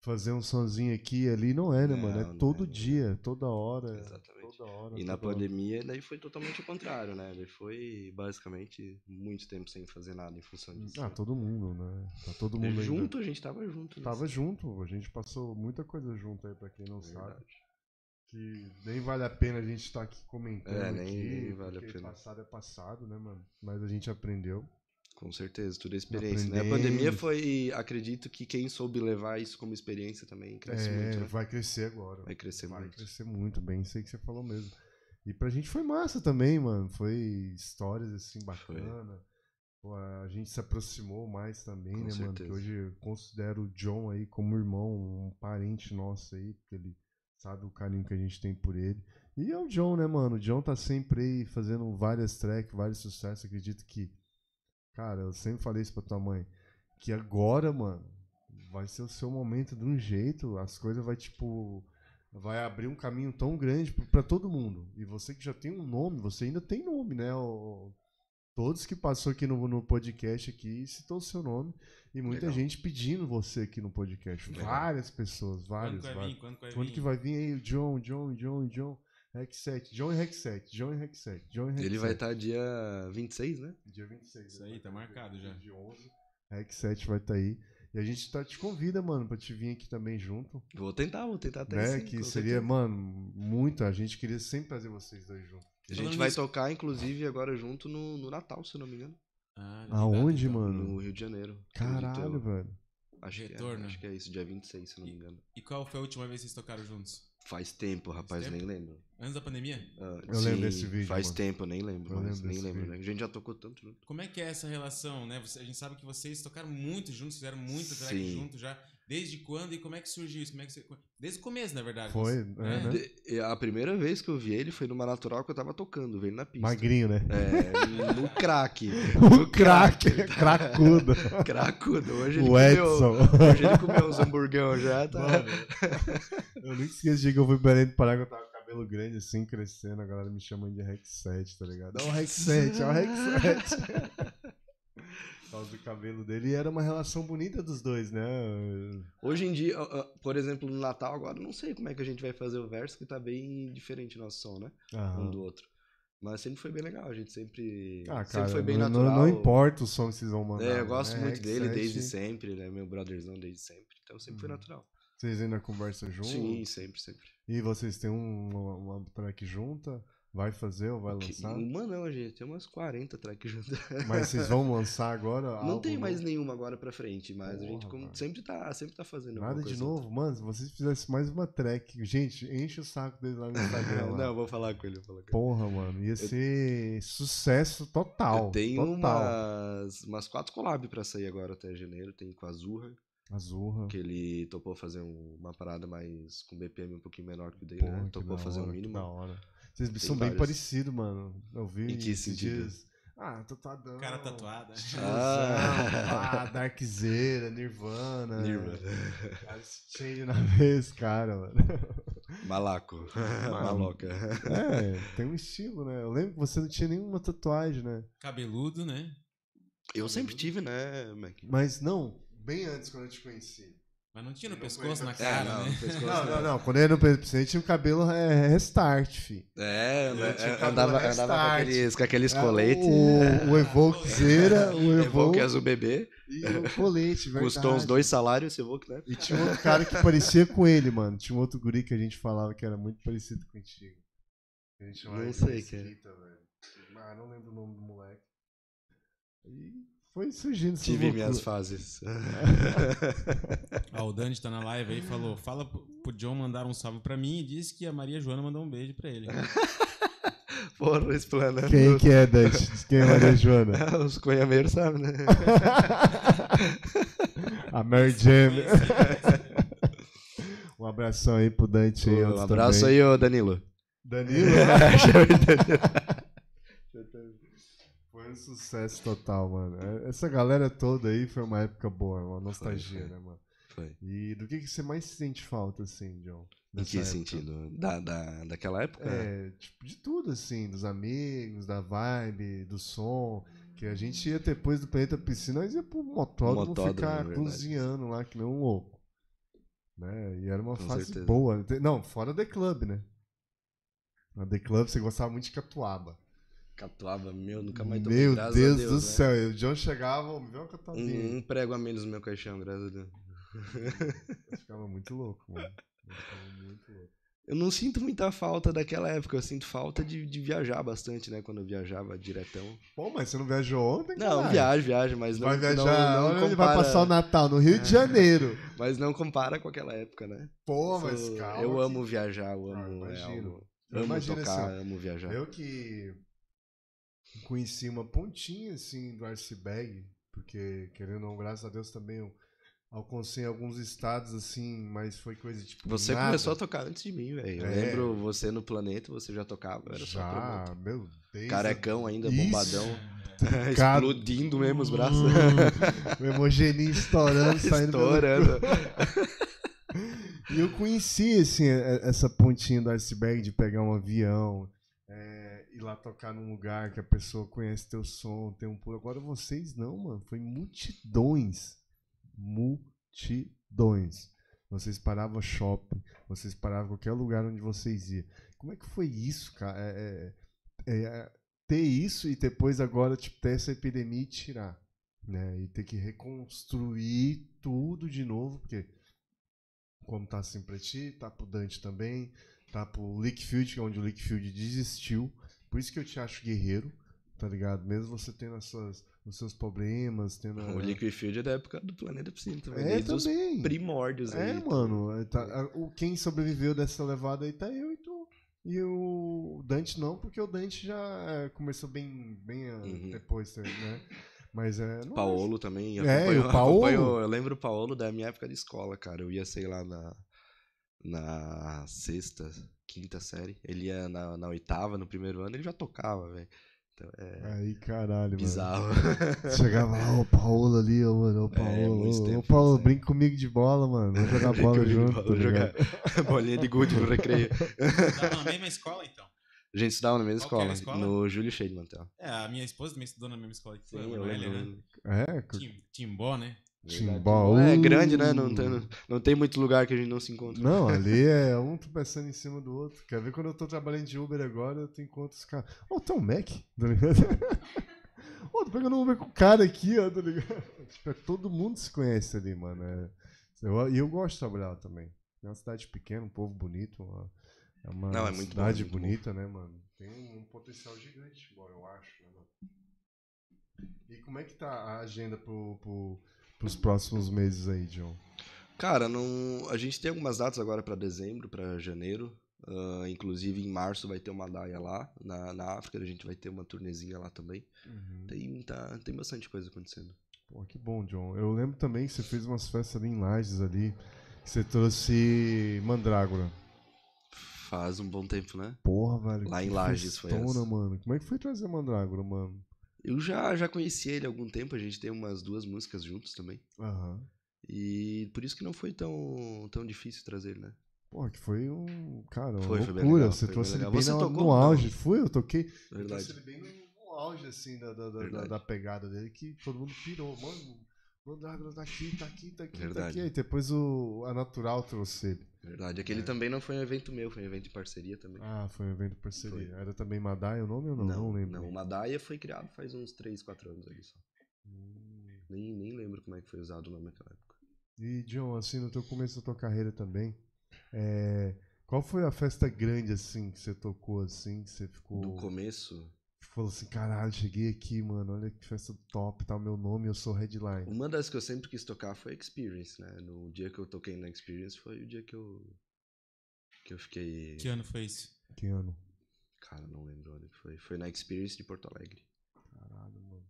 fazer um sonzinho aqui e ali, não é, né,
Não,
mano? É todo
é, é.
dia, toda hora.
Exatamente.
Toda hora.
E na
hora.
pandemia, daí foi totalmente o contrário, né? Daí foi basicamente muito tempo sem fazer nada em função disso.
Ah,
né?
todo mundo, né? Tá todo mundo ainda-
junto, a gente tava junto. né?
Tava junto, a gente passou muita coisa junto aí, pra quem não sabe. Que nem vale a pena a gente estar aqui comentando.
É, nem-
aqui,
nem vale a pena.
passado é passado, né, mano? Mas a gente aprendeu.
Com certeza, tudo é experiência, né? A pandemia foi, acredito que quem soube levar isso como experiência também cresce
é,
muito, né?
vai crescer agora.
Vai crescer
Vai
muito.
crescer muito, bem sei que você falou mesmo. E pra gente foi massa também, mano. Foi histórias assim bacana. Pô, A gente se aproximou mais também,
Com
né, mano? Que
certeza.
hoje eu considero o John aí como irmão, um parente nosso aí, porque ele sabe o carinho que a gente tem por ele. E é o John, né, mano? O John tá sempre aí fazendo várias tracks, vários sucessos. Acredito que, cara, eu sempre falei isso pra tua mãe, que agora, mano, vai ser o seu momento de um jeito, as coisas vai, tipo, vai abrir um caminho tão grande pra todo mundo. E você que já tem um nome, você ainda tem nome, né? Todos que passou aqui no, no podcast aqui citou o seu nome. E muita
Legal.
gente pedindo você aqui no podcast.
Legal.
Várias pessoas,
Quando
várias,
que vai
várias.
vir? Quando que vai
Quando
vir?
que vai vir aí o John, John, John, John, Rec 7, John e Rec 7, John e Rec 7, John e Rec
Ele vai
7.
estar dia 26, né?
Dia 26.
Isso aí, tá marcado já.
Dia 11. Rec 7 vai estar aí. E a gente tá, te convida, mano, pra te vir aqui também junto.
Vou tentar, vou tentar até
né?
sim,
que seria,
certeza.
mano, muito. A gente queria sempre trazer vocês dois juntos.
A gente vai tocar, inclusive, agora junto no, no Natal, se não me engano.
Ah,
Aonde,
então.
mano?
No Rio de Janeiro.
Caralho, velho.
Acho que, é,
Retorno.
acho que é isso, dia 26, se eu não me engano.
E qual foi a última vez que vocês tocaram juntos?
Faz tempo, rapaz,
tempo?
nem lembro.
Antes da pandemia?
Ah,
Eu lembro desse vídeo,
Faz
mano.
tempo, eu nem lembro,
Eu
mas
lembro
nem lembro,
vídeo.
né? A gente já tocou tanto junto.
Como é que é essa relação, né? A gente sabe que vocês tocaram muito juntos, fizeram track
Sim.
junto já. Desde quando e como é que surgiu isso? Como é que você... Desde o começo, na verdade.
Foi, é, né?
De- a primeira vez que eu vi ele foi numa natural que eu tava tocando, veio na pista.
Magrinho, né?
É, no crack.
o craque, cracudo.
Cracudo. Hoje ele
o
comeu.
Edson.
Hoje ele comeu uns hamburgão já, tá?
Mano, eu nunca esqueci o dia que eu fui pra Belém do Pará, que eu tava com o cabelo grande assim, crescendo, a galera me chamando de Rex 7, tá ligado? Ó o Rex 7, ó o Rex 7. Causa do cabelo dele, e era uma relação bonita dos dois, né?
Hoje em dia, ó, ó, por exemplo, no Natal agora, não sei como é que a gente vai fazer o verso, que tá bem diferente o nosso som, né? Um
Aham.
do outro. Mas sempre foi bem legal, a gente sempre,
Ah,
sempre
cara,
foi bem
não,
natural.
não importa o som que vocês vão mandar.
É, eu gosto
né?
muito
Rex
dele
7,
desde sempre, ele é meu brotherzão desde sempre. Então sempre foi
Uhum.
natural.
Vocês ainda conversam juntos?
Sim, sempre, sempre.
E vocês têm um- uma, uma track junta? Vai fazer ou vai
Que-
lançar?
Uma não, gente. Tem umas 40 tracks juntas.
Mas vocês vão lançar agora?
Não tem mais
novo?
nenhuma agora pra frente, mas a gente
Porra,
como- sempre tá, sempre tá fazendo
Nada de novo? Mano, se vocês fizessem mais uma track, gente, enche o saco deles lá no Instagram.
não, eu vou falar com ele, vou falar com ele.
Porra, mano, ia ser sucesso total.
Eu
total.
umas, umas quatro collabs pra sair agora até janeiro. Tem com a Zurra,
Azurra.
que ele topou fazer um- uma parada mais com BPM um pouquinho menor que o dele,
Porra,
né?
que
Topou fazer um
hora, que
mínimo.
Da hora. Vocês
Tem
são bem
vários.
parecidos, mano. Eu vi
Em que
esses
sentido?
dias. Ah, tatuadão.
Cara tatuado.
Ah, Darkzeira, Nirvana.
Nirvana.
Change na vez, cara, mano.
Malaco. Maloca.
É, tem um estilo, né? Eu lembro que você não tinha nenhuma tatuagem, né?
Cabeludo, né?
Eu sempre tive, né, Mac?
Mas não, bem antes quando eu te conheci.
Mas não tinha no pescoço, na
não.
cara,
É, não,
né?
pescoço,
Não,
né?
não, não. Quando eu era no Presidente, tinha o cabelo é, restart, fi.
É, né, é, andava, andava com aqueles, com aqueles
É,
coletes.
O, o Evoquezeira, o
Evoque
Evoque
azul bebê.
e o colete, verdade.
Custou uns dois salários esse Evoque, né?
E tinha um outro cara que parecia com ele, mano. Tinha um outro guri que a gente falava que era muito parecido contigo. A gente
Não sei é.
Mesquita, velho. Ah, não lembro o nome do moleque. E foi surgindo essas
Tive minhas
loucuras.
fases.
Ó, o Dani tá na live aí e falou: fala pro John mandar um salve pra mim e disse que a Maria Joana mandou um beijo pra ele.
Porra, explanando.
Quem que é, Dante? Quem é Maria Joana?
Os conhameiros sabem, né?
A Mary Jane. um abração aí pro Dante aí.
um abraço
também.
aí, ô Danilo.
Danilo.
De Danilo.
Foi um sucesso total, mano. É, Essa galera toda aí foi uma época boa, uma nostalgia,
Foi, foi.
né, mano?
Foi.
E do que, que você mais sente falta, assim, John?
Em que
época?
sentido? Da, da, daquela época?
É, tipo, de tudo, assim, dos amigos, da vibe, do som. Que a gente ia depois do Planeta Piscina, nós ia pro motódromo
Motódromo,
ficar
é
cozinhando lá, que nem um louco. Né? E era uma
Com
fase
certeza.
boa. Não, fora The Club, né? Na The Club você gostava muito de catuaba.
Catuaba, meu, nunca mais tomei,
Meu Deus,
Deus,
do
né?
céu. E o John chegava, me uma catuabinha.
Um, um prego a menos no meu caixão, graças a Deus.
Eu ficava muito louco, mano. Eu ficava muito louco.
Eu não sinto muita falta daquela época, eu sinto falta de, de viajar bastante, né? Quando eu viajava diretão.
Pô, mas você não viajou ontem,
Não,
caralho?
viajo, viajo, mas não,
Vai viajar,
não, não
ele vai
compara,
passar o Natal? No Rio de Janeiro.
Mas não compara com aquela época, né?
Pô, mas calma.
Eu amo viajar, eu
Ah,
amo, é,
imagino.
algo-
Eu
amo
imagino
tocar,
assim,
amo viajar.
Eu que conheci uma pontinha, assim, do Arcebag, porque, querendo ou não, graças a Deus também eu alcancei alguns estados, assim, mas foi coisa tipo
Você
nada.
começou a tocar antes de mim, velho. Eu
É.
lembro você no planeta, você já tocava, era só
Já,
promotor.
meu Deus.
Carecão ainda,
Isso.
bombadão. Explodindo mesmo os braços.
o hemogeninho estourando, saindo
Estourando.
E eu conheci, assim, essa pontinha do iceberg de pegar um avião, é, ir lá tocar num lugar que a pessoa conhece teu som, tem um pulo. Agora vocês não, mano. Foi multidões. Multidões. Vocês paravam shopping, vocês paravam qualquer lugar onde vocês iam. Como é que foi isso, cara? É- é- é- ter isso e depois agora, tipo, ter essa epidemia e tirar. Né? E ter que reconstruir tudo de novo, porque como tá assim pra ti, tá pro Dante também, tá pro Lickfield, que é onde o Lickfield desistiu. Por isso que eu te acho guerreiro, tá ligado? Mesmo você tendo as suas, os seus problemas, tendo. a-
O Liquidfield é da época do Planeta Piscina também.
É,
desde os
também.
primórdios
É,
aí.
mano. é, tá- o, quem sobreviveu dessa levada aí tá eu e tu. E o Dante não, porque o Dante já é, começou bem, bem ah,
Uhum.
depois, né? Mas é. nós.
Paolo também.
É,
acompanho-
e o Paolo?
eu lembro o Paolo da minha época de escola, cara. Eu ia, sei lá, na, na sexta, quinta série. Ele ia na, na oitava, no primeiro ano, ele já tocava, velho. Então, é
Aí, caralho,
bizarro.
mano. Chegava lá, o Paulo ali, ô, mano, ô Paulo,
É,
ô, Paulo,
isso
brinca comigo de bola, mano. Vamos jogar bola junto,
bola,
tá
jogar bolinha de gude no recreio.
Tá na mesma escola, então.
A gente estudava na mesma escola,
escola?
no Júlio Cheio de Mantel.
É, a minha esposa também estudou na mesma escola que
Sim,
foi, a
eu
né?
É,
Tim- Timbó, né?
Timbó.
É grande, né? Não tem, não, tem muito lugar que a gente não se encontra.
Não, ali é um tropeçando em cima do outro. Quer ver quando eu tô trabalhando de Uber agora, eu encontro os caras. Ô, tem um Mac, tá ligado? Ô, tô pegando um Uber com o cara aqui, ó, tá ligado? Tipo, é, todo mundo se conhece ali, mano. É, eu- E eu, gosto de trabalhar também. É uma cidade pequena, um povo bonito, uma, É uma
Não, é bom,
cidade
é bom.
bonita, né, mano? Tem um potencial gigante, bom, eu acho, né, mano? E como é que tá a agenda pro, pro, pros próximos meses aí, John?
Cara, não, a gente tem algumas datas agora pra dezembro, pra janeiro. Ah, inclusive em março vai ter uma daia lá na, na África, a gente vai ter uma turnezinha lá também. Tem, tá, tem bastante coisa acontecendo.
Pô, que bom, John. Eu lembro também que você fez umas festas ali em Lages ali, que você trouxe Mandrágora.
Faz um bom tempo, né?
Porra, velho.
Lá em Lages foi
festona,
essa.
mano. Como é que foi trazer Mandrágora, mano?
Eu já, já conheci ele há algum tempo, a gente tem umas duas músicas juntos também.
Aham.
E por isso que não foi tão, tão difícil trazer ele, né?
Pô, que foi um. Cara, uma
Foi, foi
loucura.
legal,
você
foi
trouxe ele bem
Você
no,
tocou?
no
Não.
auge. Fui, eu toquei. Eu
Verdade.
trouxe ele bem no, no auge, assim, da, da, da, da, pegada dele, que todo mundo pirou. Mano, Mandrágora tá aqui, tá aqui, tá aqui, tá
Verdade.
aqui. Aí depois o, a Natural trouxe ele.
Verdade. Aquele também não foi um evento meu, foi um evento em parceria também.
Ah, foi um evento de parceria.
Foi.
Era também Madai o nome ou não? Não, lembro.
Não, o Madaia foi criado faz uns 3, 4 anos ali só.
Hum.
Nem, nem lembro como é que foi usado o nome naquela época.
E, John, assim, no teu começo da tua carreira também, é, qual foi a festa grande, assim, que você tocou, assim, que você ficou...
Do começo,
Falou assim, caralho, cheguei aqui, mano, olha que festa top, tá o meu nome, eu sou headline.
uma das que eu sempre quis tocar foi Experience, né? No dia que eu toquei na Experience foi o dia que eu. que eu fiquei.
Que ano foi isso?
Que ano?
Cara, não lembro onde foi. Foi na Experience de Porto Alegre.
Caralho, mano.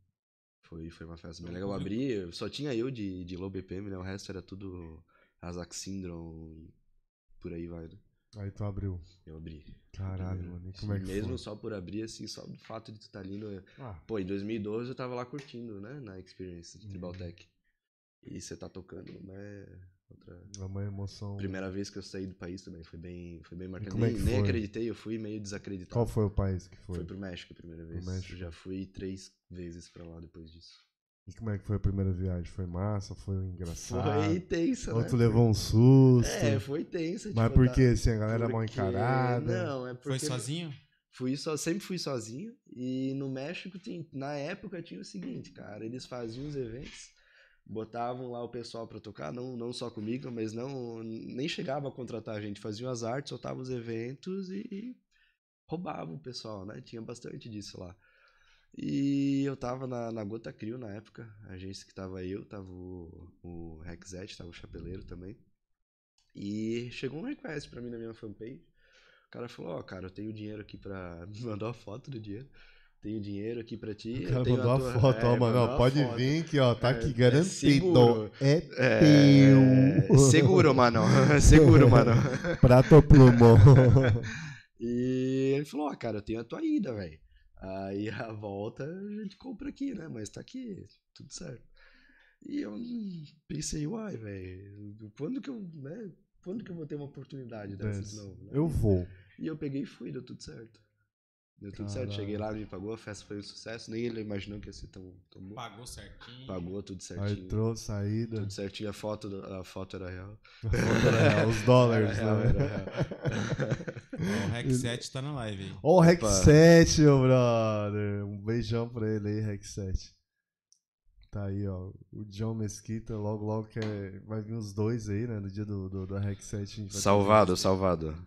Foi, foi uma festa bem legal. Eu abri, só tinha eu de, de low BPM, né? O resto era tudo Azak Syndrome e por aí vai, né?
Aí tu abriu.
Eu abri.
Caralho, mano, e como é que
Mesmo
foi?
só por abrir, assim, só do fato de tu estar ali no.
Ah,
Pô, em 2012 eu tava lá curtindo, né? Na Experience
Uhum.
Tribal Tech. E você tá tocando, né? Outra.
é uma emoção...
Primeira vez que eu saí do país também, foi bem, foi bem marcante.
como é
Nem, nem acreditei, eu fui meio desacreditado.
Qual foi o país que foi?
Foi pro México a primeira vez.
México.
Eu já fui três vezes pra lá depois disso.
E como é que foi a primeira viagem? Foi massa? Foi engraçado?
Foi tensa,
Ou
né?
tu levou um susto?
É, foi tensa.
Mas
tipo,
por quê? Assim, a galera mal
porque-
encarada?
Não, é porque...
Foi sozinho?
Fui só, sempre fui sozinho. E no México, tem, na época, tinha o seguinte, cara. Eles faziam os eventos, botavam lá o pessoal pra tocar, não, não só comigo, mas não nem chegava a contratar a gente. Faziam as artes, soltavam os eventos e roubavam o pessoal, né? Tinha bastante disso lá. E eu tava na, na Gota Crio na época, a agência que tava eu, tava o, o Rexet, tava o Chapeleiro também. E chegou um request pra mim na minha fanpage. O cara falou, ó, cara, eu tenho dinheiro aqui pra... Me mandou a foto do dinheiro. Tenho dinheiro aqui pra ti.
O cara mandou a
tua-
foto, ó,
É,
mano.
mandou
ó, Pode
foto.
vir que, ó, tá
É,
aqui
é
garantido.
seguro.
É,
É,
teu.
seguro, mano. seguro, mano.
Prato plumo.
E ele falou, ó, cara, eu tenho a tua ida, velho. Aí a volta a gente compra aqui, né? Mas tá aqui, tudo certo. E eu pensei, uai, velho, quando que eu, né? Quando que eu vou ter uma oportunidade dessa de novo? né?
Eu vou.
E eu peguei e fui, deu tudo certo. Deu tudo certo.
Caralho.
Cheguei lá, ele me pagou, a festa foi um sucesso. Nem ele imaginou que ia ser tão, tão bom.
Pagou certinho.
Pagou tudo
Aí
certinho.
trouxe saída.
Tudo certinho, a foto, a foto era real.
É, os dólares,
Era real,
né?
era real.
O Rec 7 tá na live aí.
Ó, o Rex 7, meu brother. Um beijão pra ele aí, Rex 7. Tá aí, ó. O John Mesquita, logo, logo que é- vai vir os dois aí, né? No dia do, do, do Rex 7. A gente vai
Salvado, salvado.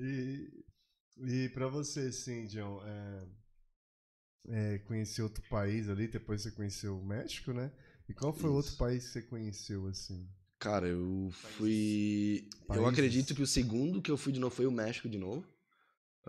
E, e pra você, sim, John, é, é, conhecer outro país ali, depois você conheceu o México, né? E qual foi o outro país que você conheceu, assim?
Cara, eu fui. Eu
Países.
acredito que o segundo que eu fui de novo foi o México de novo.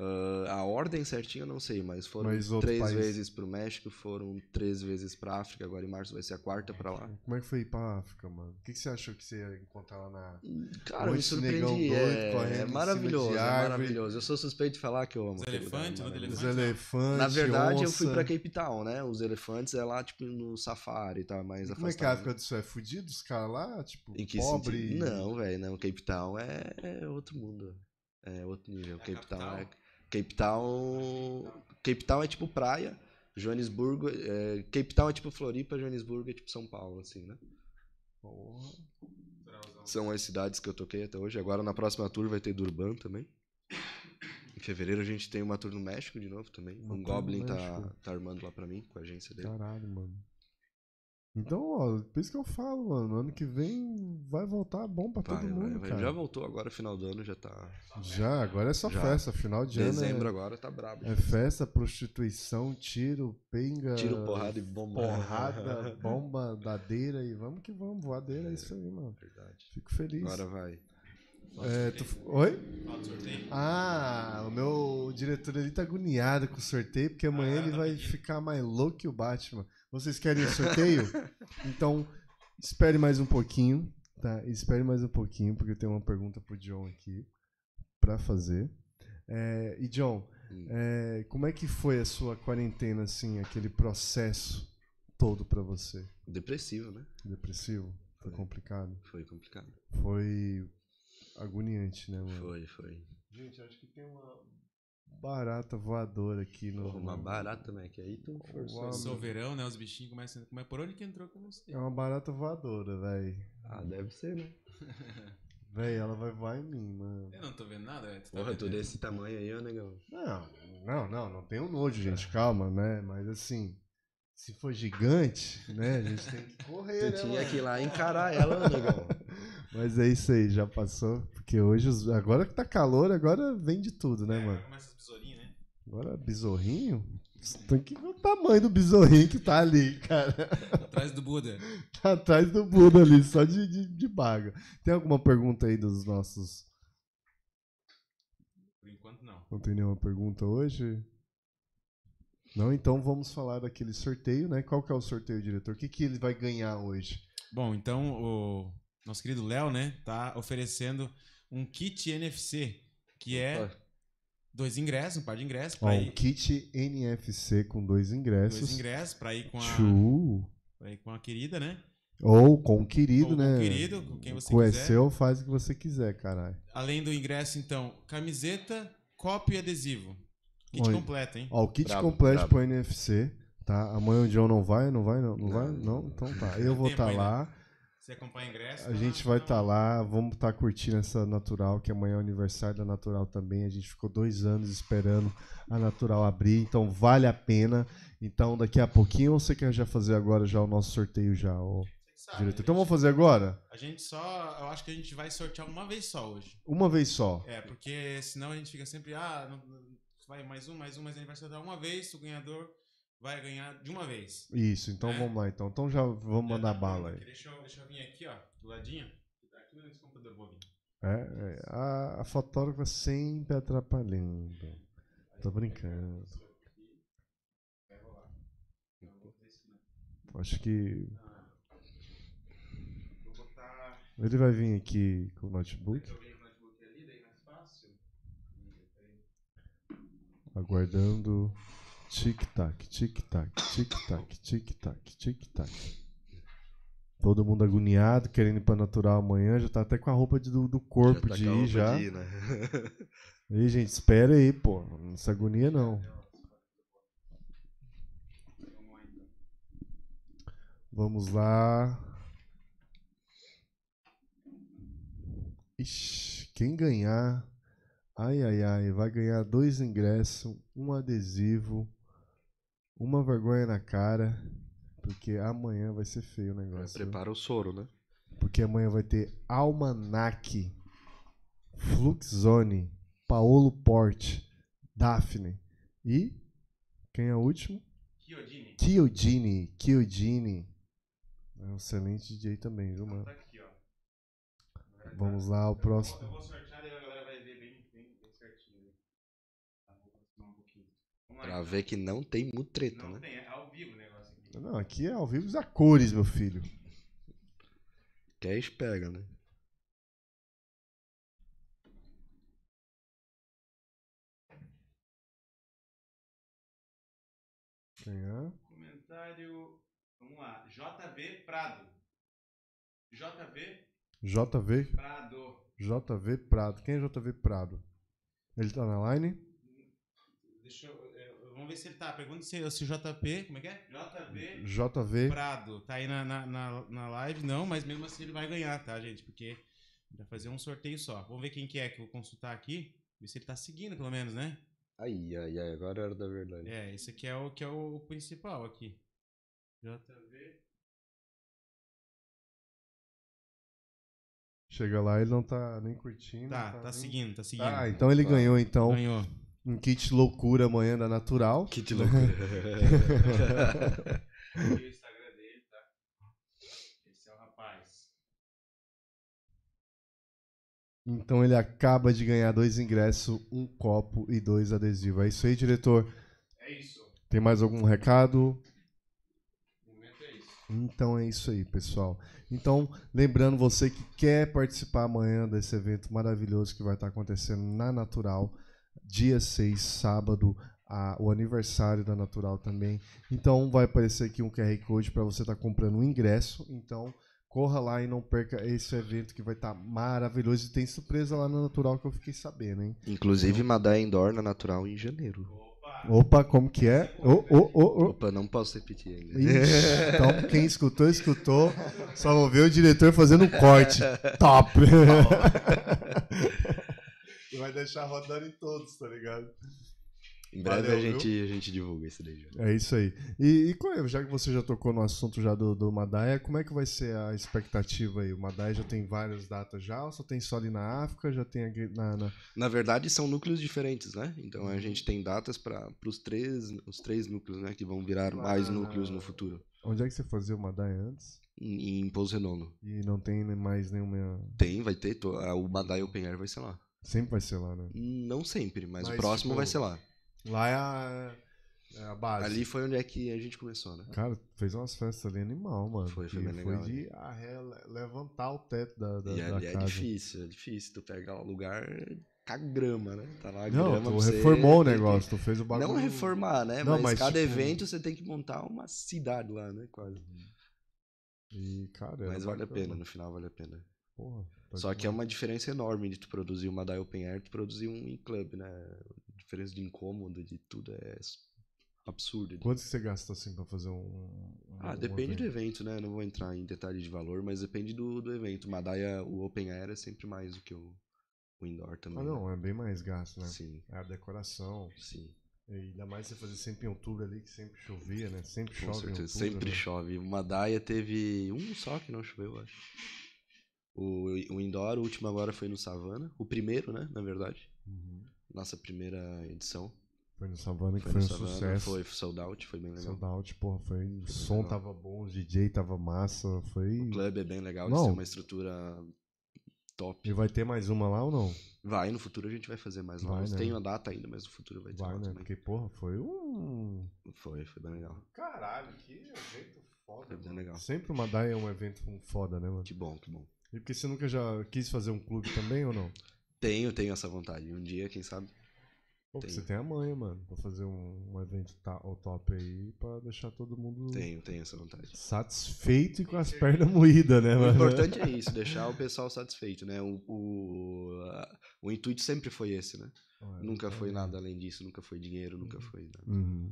Ah, a ordem certinha eu não sei, mas foram
Mas
três
país.
vezes pro México, foram três vezes pra África, agora em março vai ser a quarta pra lá.
Como é que foi ir pra África, mano? O que, que você achou que você ia encontrar lá na.
Cara,
Um
me
negão
surpreendi.
doido
É, é maravilhoso, é maravilhoso. Eu sou suspeito de falar que eu amo.
Os
aquele lugar,
elefantes,
é
os Elefantes,
elefantes.
Na verdade, eu fui
onça.
pra Cape Town, né? Os elefantes é lá, tipo, no safari, tá? Mais
E Como é que é a
afastado.
África do Sul? É fudido os caras lá? Tipo,
Em que
pobre?
sentido? Não, velho, não. Cape Town é, é outro mundo. É outro nível.
É
Cape Town é. Cape Town. Cape Town é tipo praia. Joanesburgo. É... Cape Town é tipo Floripa, Joanesburgo é tipo São Paulo, assim, né?
Porra.
São as cidades que eu toquei até hoje. Agora na próxima tour vai ter Durban também. Em fevereiro a gente tem uma tour no México de novo também.
Uma
um Goblin tá, tá armando lá pra mim, com a agência dele.
Caralho, mano. Então, ó, por isso que eu falo, mano. Ano que vem vai voltar bom pra
Vai,
todo
vai,
mundo,
vai.
cara.
Já voltou agora, final do ano, já tá.
Já, agora é só
Já.
festa. Final de ano
Dezembro
é,
agora tá brabo.
é festa, prostituição, tiro, pinga.
Tiro, porrada e bomba.
Porrada, bomba, dadeira e vamos que vamos. Voadeira é isso aí, mano.
Verdade.
Fico feliz.
Agora vai.
É, tu- Oi? Ah, o meu diretor ali tá agoniado com o sorteio, porque amanhã
Ah,
ele vai ficar mais louco que o Batman. Vocês querem o sorteio? então, espere mais um pouquinho, tá? Espere mais um pouquinho, porque eu tenho uma pergunta pro John aqui pra fazer. É, e John,
Hum.
é, como é que foi a sua quarentena, assim, aquele processo todo pra você?
Depressivo, né?
Depressivo? Foi
Foi.
complicado?
Foi complicado.
Foi agoniante, né, mano?
Foi, foi.
Gente, acho que tem uma barata voadora aqui no.
Porra, uma barata, né? Que aí tu forçou.
Começou o verão, né? Os bichinhos começam. Mas por onde que entrou que eu não sei.
É uma barata voadora, véi.
Ah, deve ser, né?
Véi, ela vai voar em mim, mano.
Eu não tô vendo nada, velho. Tu tá
Porra, tu
né?
desse tamanho aí, ó, negão.
Não, não, não, não tem um nojo, gente. Calma, né? Mas assim, se for gigante, né? A gente tem que correr,
Tu
né,
tinha
mano?
que ir lá encarar ela, negão.
Mas é isso aí, já passou. Porque hoje, os- agora que tá calor, agora vem de tudo, né,
É,
mano?
Começa as besourinhas, né?
Agora, besorrinho? Tem que ver o tamanho do besorrinho que tá ali, cara.
Atrás do Buda.
Tá atrás do Buda ali, só de, de, de baga. Tem alguma pergunta aí dos nossos.
Por enquanto, não.
Não tem nenhuma pergunta hoje? Não, então vamos falar daquele sorteio, né? Qual que é o sorteio, diretor? O que, que ele vai ganhar hoje?
Bom, então o nosso querido Léo, né, tá oferecendo um kit NFC, que é dois ingressos, um par de ingressos
Ó,
pra
um
ir.
kit NFC com dois ingressos.
Dois ingressos pra ir com a,
Tchu.
pra ir com a querida, né?
Ou com o querido,
Ou com
né?
o querido, com quem você
Com é
quiser.
seu, faz o que você quiser, caralho.
Além do ingresso, então, camiseta, copo e adesivo. Kit
Oi.
completo, hein?
Ó, o kit
Brabo,
completo
brabo.
pro NFC, tá? Amanhã o John não vai, não vai, não, não,
Não,
vai?
não.
Então tá. Eu vou estar
ainda.
lá.
Você acompanha ingresso?
A
tá
gente vai
tá
estar lá, vamos estar curtindo essa Natural, que amanhã é o aniversário da Natural também. A gente ficou dois anos esperando a Natural abrir, então vale a pena. Então daqui a pouquinho, ou você quer já fazer agora já o nosso sorteio já, diretor?
a
Então vamos fazer agora?
A gente só. Eu acho que a gente vai sortear uma vez só hoje.
Uma vez só.
É, porque senão a gente fica sempre. Ah, não- não- vai mais um, mais um, mas a gente vai sortear uma vez. O ganhador vai ganhar de uma vez.
Isso, então
É.
vamos lá. Então, então já vamos mandar
tá
bala aí.
Deixa eu, deixa eu vir aqui, ó, do ladinho. Aqui nesse computador vou vir.
É, é, a, a fotógrafa sempre atrapalhando. Tô brincando. Acho que
Vou botar.
ele vai vir aqui com o notebook, aguardando. Tic-tac, tic-tac, tic-tac, tic-tac, tic-tac. Todo mundo agoniado, querendo ir pra natural amanhã, já tá até com a roupa de- do, do corpo
tá
de ir já.
de ir, né?
Aí, gente, espera aí, pô. Não se agonia, não.
Vamos lá.
Ixi, quem ganhar. Ai, ai, ai. Vai ganhar dois ingressos, um adesivo, uma vergonha na cara. Porque amanhã vai ser feio o negócio.
Prepara o soro, né?
Porque amanhã vai ter Almanac, Fluxzone, Paolo Porte, Daphne e. Quem é o último?
Chiodini.
Chiodini, Chiodini. É um excelente DJ também, viu, mano?
Tá aqui, ó.
Vamos lá, o próximo.
Eu vou sortear e a galera vai ver bem, bem, bem certinho. né? Tá, vou aproximar um pouquinho.
Pra ver que não tem mutreta,
Não
né?
tem, é ao vivo o negócio aqui.
Não, aqui é ao vivo a cores, meu filho.
Quer pega, né?
Quem é?
Comentário. Vamos lá. JV Prado. JV
JV,
Prado.
JV Prado. Quem é JV Prado? Ele tá na line?
Deixa eu. Vamos ver se ele tá. Pergunta se, se o JP. Como é que é? JV.
JV.
Prado. Tá aí na, na, na, na live, não, mas mesmo assim ele vai ganhar, tá, gente? Porque vai fazer um sorteio só. Vamos ver quem que é que eu vou consultar aqui. Ver se ele tá seguindo, pelo menos, né?
Ai, ai, ai, agora era hora da verdade.
É, esse aqui é o que é o principal aqui. JV.
Chega lá, ele não tá nem curtindo.
Tá,
tá,
tá
nem...
seguindo, tá seguindo.
Ah, então ele ganhou, então.
Ganhou
um kit loucura amanhã da Natural.
Que de loucura.
Aqui o Instagram dele, tá? Esse é o rapaz.
Então ele acaba de ganhar dois ingressos, um copo e dois adesivos. É isso aí, diretor.
É isso.
Tem mais algum recado?
É isso.
Então é isso aí, pessoal. Então, lembrando você que quer participar amanhã desse evento maravilhoso que vai estar acontecendo na Natural, dia 6, sábado, a- o aniversário da Natural também. Então vai aparecer aqui um QR Code para você estar comprando um ingresso. Então, corra lá e não perca esse evento que vai estar maravilhoso e tem surpresa lá na Natural que eu fiquei sabendo, hein?
Inclusive, Madá Indoor na Natural em janeiro.
Opa, como que é? Ô, ô, ô.
Opa, não posso repetir ainda.
Ixi, então, quem escutou, escutou. Só vou ver o diretor fazendo um corte. Top! E vai deixar rodando em todos, tá ligado?
Em breve
Valeu,
a, gente, a gente divulga isso daí. já.
É isso aí. E, e qual é, já que você já tocou no assunto já do, do Madaia, como é que vai ser a expectativa aí? O Madaia já tem várias datas já, ou só tem só ali na África, já tem aqui na... na-
Na verdade, são núcleos diferentes, né? Então a gente tem datas para os três, os três núcleos, né? Que vão virar mais
Ah.
núcleos no futuro.
Onde é que você fazia o Madaia antes?
Em, em Pouso Renono.
E não tem mais nenhuma...
Tem, vai ter. to- O Madai Open Air vai ser lá.
Sempre vai ser lá, né?
Não sempre, mas,
Mas,
o próximo
tipo,
vai ser lá.
Lá é a, é a base.
Ali foi onde é que a gente começou, né?
Cara, fez umas festas ali animal, mano.
Foi, foi bem
foi
legal,
de arre- levantar o teto da, da,
e
da
ali é
casa.
difícil, é difícil. Tu pega um lugar com a grama, né? Tá lá a
Não,
grama.
tu
pra você
reformou o negócio, tu fez o bagulho.
Não reformar, né?
Não,
mas,
mas,
cada
tipo-
evento você tem que montar uma cidade lá, né? Quase.
E, cara,
Mas vale a
bacana.
pena, no final vale a pena.
Porra, tá
Só que é uma diferença enorme de tu produzir uma DAI Open Air e tu produzir um in-club, né? A diferença de incômodo, de tudo é absurda.
Quanto você gasta assim pra fazer um. um-
Ah,
um
depende do
evento?
né? Não vou entrar em detalhe de valor, mas depende do, do evento. Uma DAI, o Open Air é sempre mais do que o, o indoor também.
Ah,
né?
não, é bem mais gasto, né?
Sim,
É a decoração.
sim.
E ainda mais você fazer sempre em outubro ali, que sempre chovia, né? Sempre
Com
chove em
certeza.
outubro.
Sempre
né?
chove. Uma Daia teve um só que não choveu, eu acho. O, o indoor, o último agora foi no Savana. O primeiro, né? Na verdade.
Uhum.
Nossa primeira edição.
Foi no Savana que
Foi,
foi, um
Savana.
sucesso.
Foi sold out, foi bem legal.
Sold out, porra, foi. O som
legal.
tava bom, o DJ tava massa, foi.
O clube é bem legal,
Não.
têm uma estrutura top.
E vai ter mais uma lá ou não?
Vai, no futuro a gente vai fazer mais lá.
Vai, né?
tem a data ainda, mas no futuro vai ter
Vai,
lá
né?
também.
Porque, porra, foi um.
Foi, foi bem legal.
Caralho, que evento foda.
Foi bem legal.
Sempre uma DAI é um evento foda, né, mano?
Que bom, que bom.
E porque você nunca já quis fazer um clube também ou não?
Tenho, tenho essa vontade. Um dia, quem sabe?
Pô, você tem a manha, mano, pra fazer um, um evento ta- o top aí pra deixar todo mundo
Tenho, tenho essa vontade.
satisfeito e com as pernas moídas, né,
O
mano?
importante é isso, deixar o pessoal satisfeito, né? O, o, a- o intuito sempre foi esse, né?
Ah,
Nunca foi
é.
nada além disso, nunca foi dinheiro, nunca foi nada.
Uhum.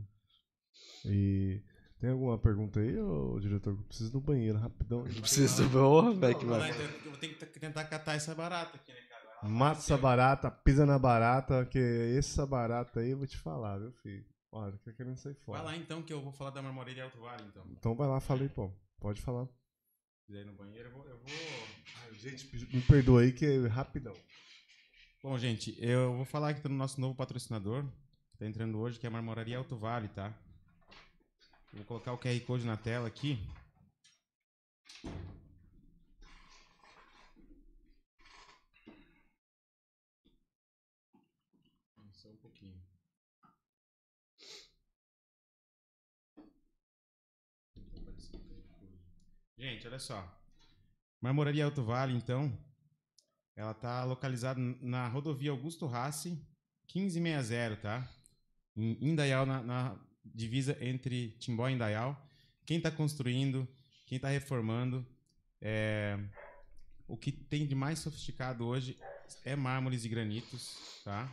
E tem alguma pergunta aí, ô diretor? Eu preciso do banheiro, rapidão.
Preciso Beck,
Vamos lá,
mano.
então, eu vou ter que tentar catar essa barata aqui, né, cara? Vai
Mata essa barata, pisa na barata, que essa barata aí eu vou te falar, viu, filho? Olha, tá querendo sair fora.
Vai lá então, que eu vou falar da marmoreira Alto Vale, então.
Então vai lá, fala aí, pô. Pode falar.
Se quiser ir no banheiro, eu vou. eu vou-
Ai, gente, me perdoa aí que é rapidão.
Bom, gente, eu vou falar aqui do nosso novo patrocinador, que tá entrando hoje, que é a Marmoraria Alto Vale, tá? Vou colocar o QR Code na tela aqui. Só um pouquinho. Gente, olha só. Marmoraria Alto Vale, então, ela tá localizada na rodovia Augusto Rassi, 1560, tá? Em Indaial, na, na divisa entre Timbó e Indaial. Quem está construindo, quem está reformando, é, o que tem de mais sofisticado hoje é mármores e granitos, tá?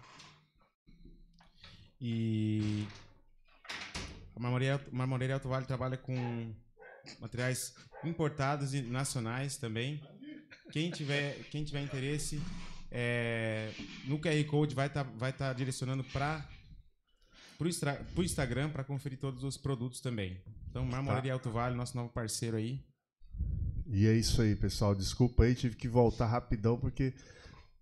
E a Marmoreira, Alto Vale trabalha com materiais importados e nacionais também. Quem tiver, quem tiver interesse, é, no QR Code vai estar vai tá direcionando para o Instagram para conferir todos os produtos também. Então, Marmoraria Alto Vale, nosso novo parceiro aí.
E é isso aí, pessoal. Desculpa aí, tive que voltar rapidão porque,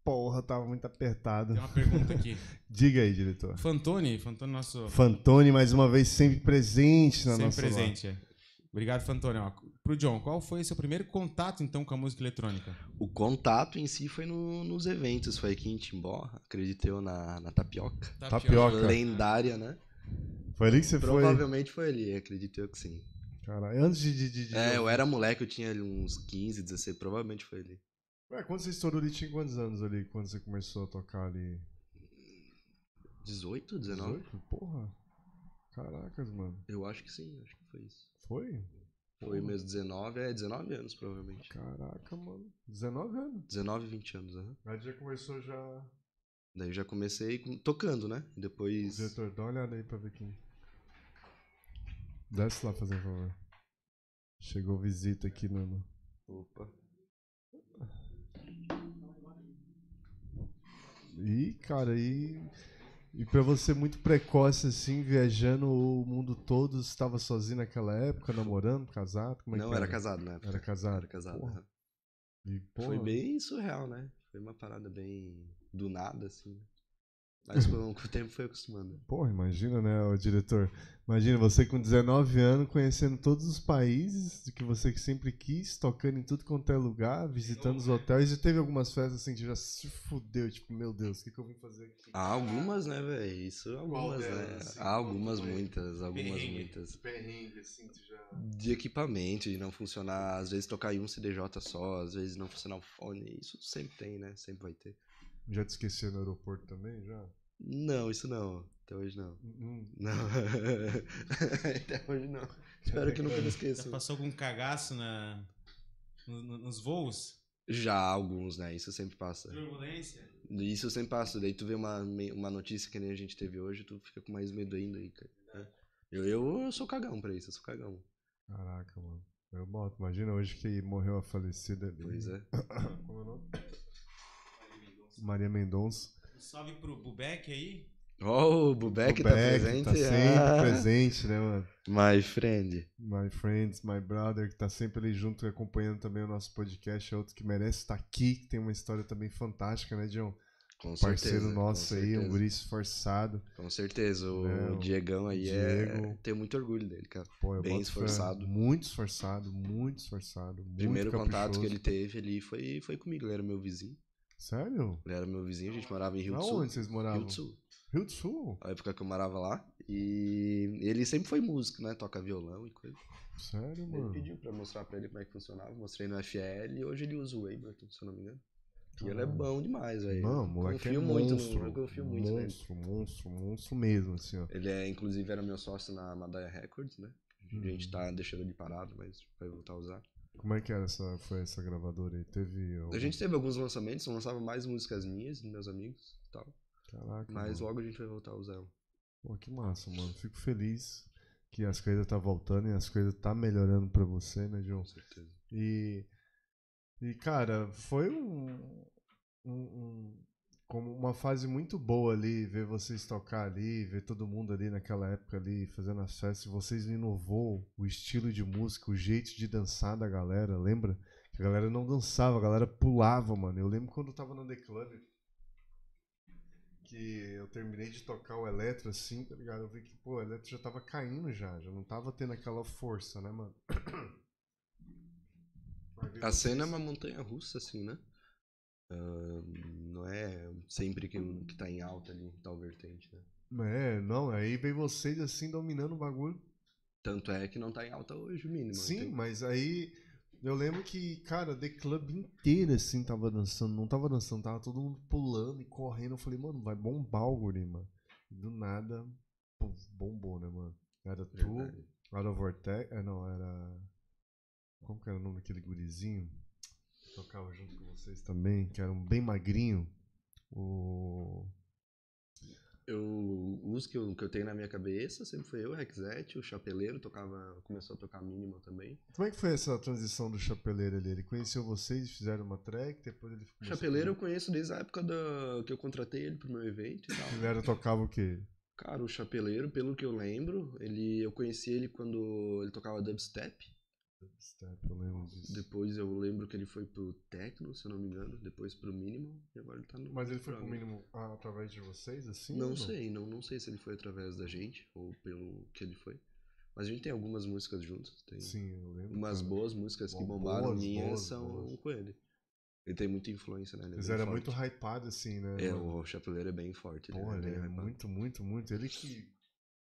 porra, tava muito apertado.
Tem uma pergunta aqui.
Diga aí, diretor.
Fantoni, Fantoni nosso
Fantoni, mais uma vez, sempre presente na
sempre
nossa live.
presente. é. Obrigado, Fantoni. Ó, pro John, qual foi seu primeiro contato, então, com a música eletrônica?
O contato em si foi no- nos eventos, foi aqui em Timbó, acredito eu, na, na Tapioca.
Tapioca.
Lendária, né?
Foi ali que você foi?
Provavelmente foi ali, acredito eu que sim.
Caralho, antes de... de, de, de-
É, eu era moleque, eu tinha ali uns 15, 16, provavelmente foi ali.
Ué, quando você estourou ali, tinha quantos anos ali, quando você começou a tocar ali?
18, 19?
18? Porra. Caracas, mano.
Eu acho que sim, acho que foi isso.
Foi?
Foi meus 19, é 19 anos, provavelmente.
Caraca, mano. 19 anos.
19, 20 anos, aham.
Aí já começou já...
Daí eu já comecei com- tocando, né? Depois.
Diretor, dá uma olhada aí pra ver quem... Desce lá, fazer um favor. Chegou visita aqui no... no-
Opa.
E, cara, e... E pra você muito precoce, assim, viajando o mundo todo, você estava sozinho naquela época, namorando, casado? Como é
Não,
que
era casado na época.
Era casado?
Era casado.
Porra. E,
Foi
porra,
bem surreal, né? Foi uma parada bem do nada, assim. Mas com o tempo foi acostumando.
Porra, imagina, né, o diretor? Imagina você com 19 anos, conhecendo todos os países que você sempre quis, tocando em tudo quanto é lugar, visitando os hotéis. E teve algumas festas assim que já se fudeu, tipo, meu Deus, o que, que eu vim fazer aqui?
Há algumas, né, velho? Isso, algumas,
delas,
né?
assim,
Há algumas, muitas, algumas,
Perrengue.
muitas.
Perrengue, assim, tu já.
De equipamento, de não funcionar, às vezes tocar em um CDJ só, às vezes não funcionar o fone. Isso sempre tem, né? Sempre vai ter.
Já te esqueceu no aeroporto também? Já?
Não, isso não. Até hoje não.
Hum,
Não. Até hoje não. Espero que nunca me
Já
esqueça.
passou algum cagaço na, no- no- nos voos?
Já alguns, né? Isso sempre passa.
Turbulência?
Isso sempre passa. Daí tu vê uma, uma notícia que nem a gente teve hoje, tu fica com mais medo ainda aí, cara. né? Eu, eu sou cagão pra isso, eu sou cagão.
Caraca, mano. Eu boto. Imagina hoje que morreu a falecida.
Pois é.
Como é o nome? Maria Mendonça.
Um salve pro Bubeck aí.
Ó, o Bubeck tá
Beck
presente.
Tá sempre
ah,
presente, né, mano?
My friend.
My friends, my brother, que tá sempre ali junto, acompanhando também o nosso podcast. É outro que merece estar aqui, que tem uma história também fantástica, né, John?
Com
Parceiro
certeza,
nosso
com
aí, um
certeza.
guri esforçado.
Com certeza. O,
É,
Diegão aí
Diego.
é. Tenho muito orgulho dele, cara.
Pô,
Bem esforçado.
Muito esforçado, muito esforçado. Muito
Primeiro contato que
caprichoso.
ele teve ali foi, foi comigo. Ele era meu vizinho.
Sério?
Ele era meu vizinho, a gente morava em Rio do Sul.
Aonde vocês moravam?
Rio do Sul.
Rio do Sul?
A época que eu morava lá. E ele sempre foi músico, né? Toca violão e coisa.
Sério,
Ele
mano?
pediu pra eu mostrar pra ele como é que funcionava. Mostrei no FL e hoje ele usa o Ableton, se eu não me engano. E ele é bom demais, velho.
Mano, moleque
confio
é
muito
monstro.
no, eu confio muito nele.
monstro, monstro, monstro mesmo, assim, ó.
Ele é, inclusive, era meu sócio na Madaia Records, né? A gente tá deixando ele parado, mas vai voltar a usar.
Como é que era essa, foi essa gravadora aí? Teve... algum-
A gente teve alguns lançamentos, lançava mais músicas minhas, dos meus amigos e tal.
Caraca,
Mas
mano.
logo a gente vai voltar a usar ela.
Pô, que massa, mano. Fico feliz que as coisas tá voltando e as coisas tá melhorando pra você, né, John?
Com certeza.
E, e cara, foi um, um, um- como uma fase muito boa ali, ver vocês tocar ali, ver todo mundo ali naquela época ali fazendo as festas. Vocês inovou o estilo de música, o jeito de dançar da galera, lembra? Que a galera não dançava, a galera pulava, mano. Eu lembro quando eu tava no The Club, que eu terminei de tocar o Eletro assim, tá ligado? Eu vi que, pô, o Eletro já tava caindo já, já não tava tendo aquela força, né, mano?
A cena é uma montanha russa, assim, né? Ah, não é sempre que, que tá em alta ali, tal vertente, né?
É, não, aí vem vocês assim dominando o bagulho.
Tanto é que não tá em alta hoje, mínimo.
Sim,
entende?
mas aí eu lembro que, cara, The Club inteira assim tava dançando, não tava dançando, tava todo mundo pulando e correndo. Eu falei, mano, vai bombar o guri, mano. E do nada, pô, bombou, né, mano? Era tu,
Verdade.
Out of Vortex, é, não, era... Como que era o nome daquele gurizinho? Tocava junto com vocês também, que era um bem magrinho. O...
Eu, os que eu, que eu tenho na minha cabeça sempre foi eu, o Rexete, o Chapeleiro, tocava, começou a tocar mínima também.
Como é que foi essa transição do Chapeleiro ali? Ele conheceu vocês, fizeram uma track, depois ele
O
começou
Chapeleiro eu conheço desde a época da, que eu contratei ele pro meu evento e tal.
Ele era, tocava o quê?
Cara, o Chapeleiro, pelo que eu lembro, ele, eu conheci ele quando ele tocava dubstep. Depois eu lembro que ele foi pro Tecno, se eu não me engano. Depois pro Minimal. E agora ele tá no.
Mas ele foi pro mínimo ah, através de vocês, assim?
Não
ou
sei, não, não sei se ele foi através da gente ou pelo que ele foi. Mas a gente tem algumas músicas juntos. Tem
Sim, eu lembro.
umas
cara.
boas músicas que
Bom,
bombaram
boas,
minhas
boas,
são
boas.
com ele. Ele tem muita influência, né? Ele é
Mas era
forte.
muito hypado, assim, né?
É,
mano?
o Chapeleiro é bem forte.
Porra, ele
bem
é
hypado.
muito, muito, muito. Ele que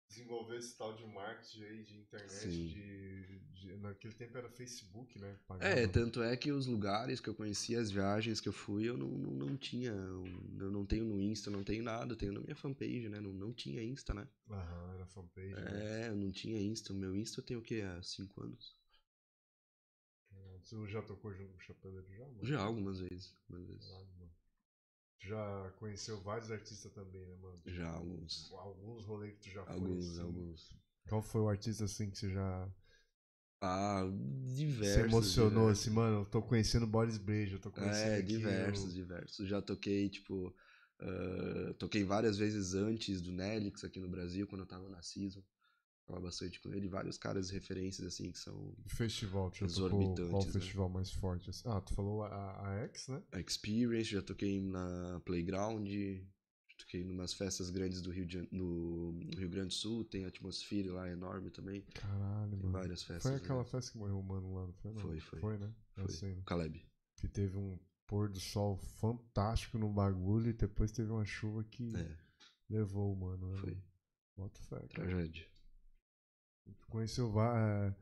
desenvolveu esse tal de marketing aí, de internet, de, de- Naquele tempo era Facebook, né? Pagava.
É, tanto é que os lugares que eu conheci, as viagens que eu fui, eu não, não, não tinha. Eu não tenho no Insta, não tenho nada, eu tenho na minha fanpage, né? Não, não tinha Insta, né?
Aham, era fanpage. né?
É, eu não tinha Insta. O meu Insta tenho o quê? Há cinco anos?
Você já tocou junto com o Chapeleiro já, mano?
Já algumas vezes. Algumas vezes.
Caralho, mano. Tu já conheceu vários artistas também, né, mano?
Já alguns.
Alguns rolês que tu já foi.
Alguns,
assim.
alguns.
Qual foi o artista assim que você já
Ah, diversos.
se emocionou
diversos.
assim, mano? Eu tô conhecendo Boris Brejo, eu tô conhecendo.
É,
aqui
diversos, diversos. Já toquei, tipo. ah, toquei várias vezes antes do Nelix aqui no Brasil, quando eu tava na Season. Falava bastante com ele. Vários caras referências, assim, que são
Festival, tocou
Exorbitantes,
qual
né?
festival mais forte? assim? Ah, tu falou a, a X, né?
a Experience, já toquei na Playground, toquei em umas festas grandes do Rio, de, no, no Rio Grande do Sul, tem atmosfera lá enorme também.
Caralho,
Tem
mano.
várias festas.
Foi aquela
né?
festa que morreu o mano lá, não foi? Não?
Foi, foi.
Foi, né?
Foi.
sei, né?
Caleb.
Que teve um pôr do sol fantástico no bagulho e depois teve uma chuva que
É,
levou o mano. né,
foi.
Bota fé.
Tragédia.
Conheceu va- é,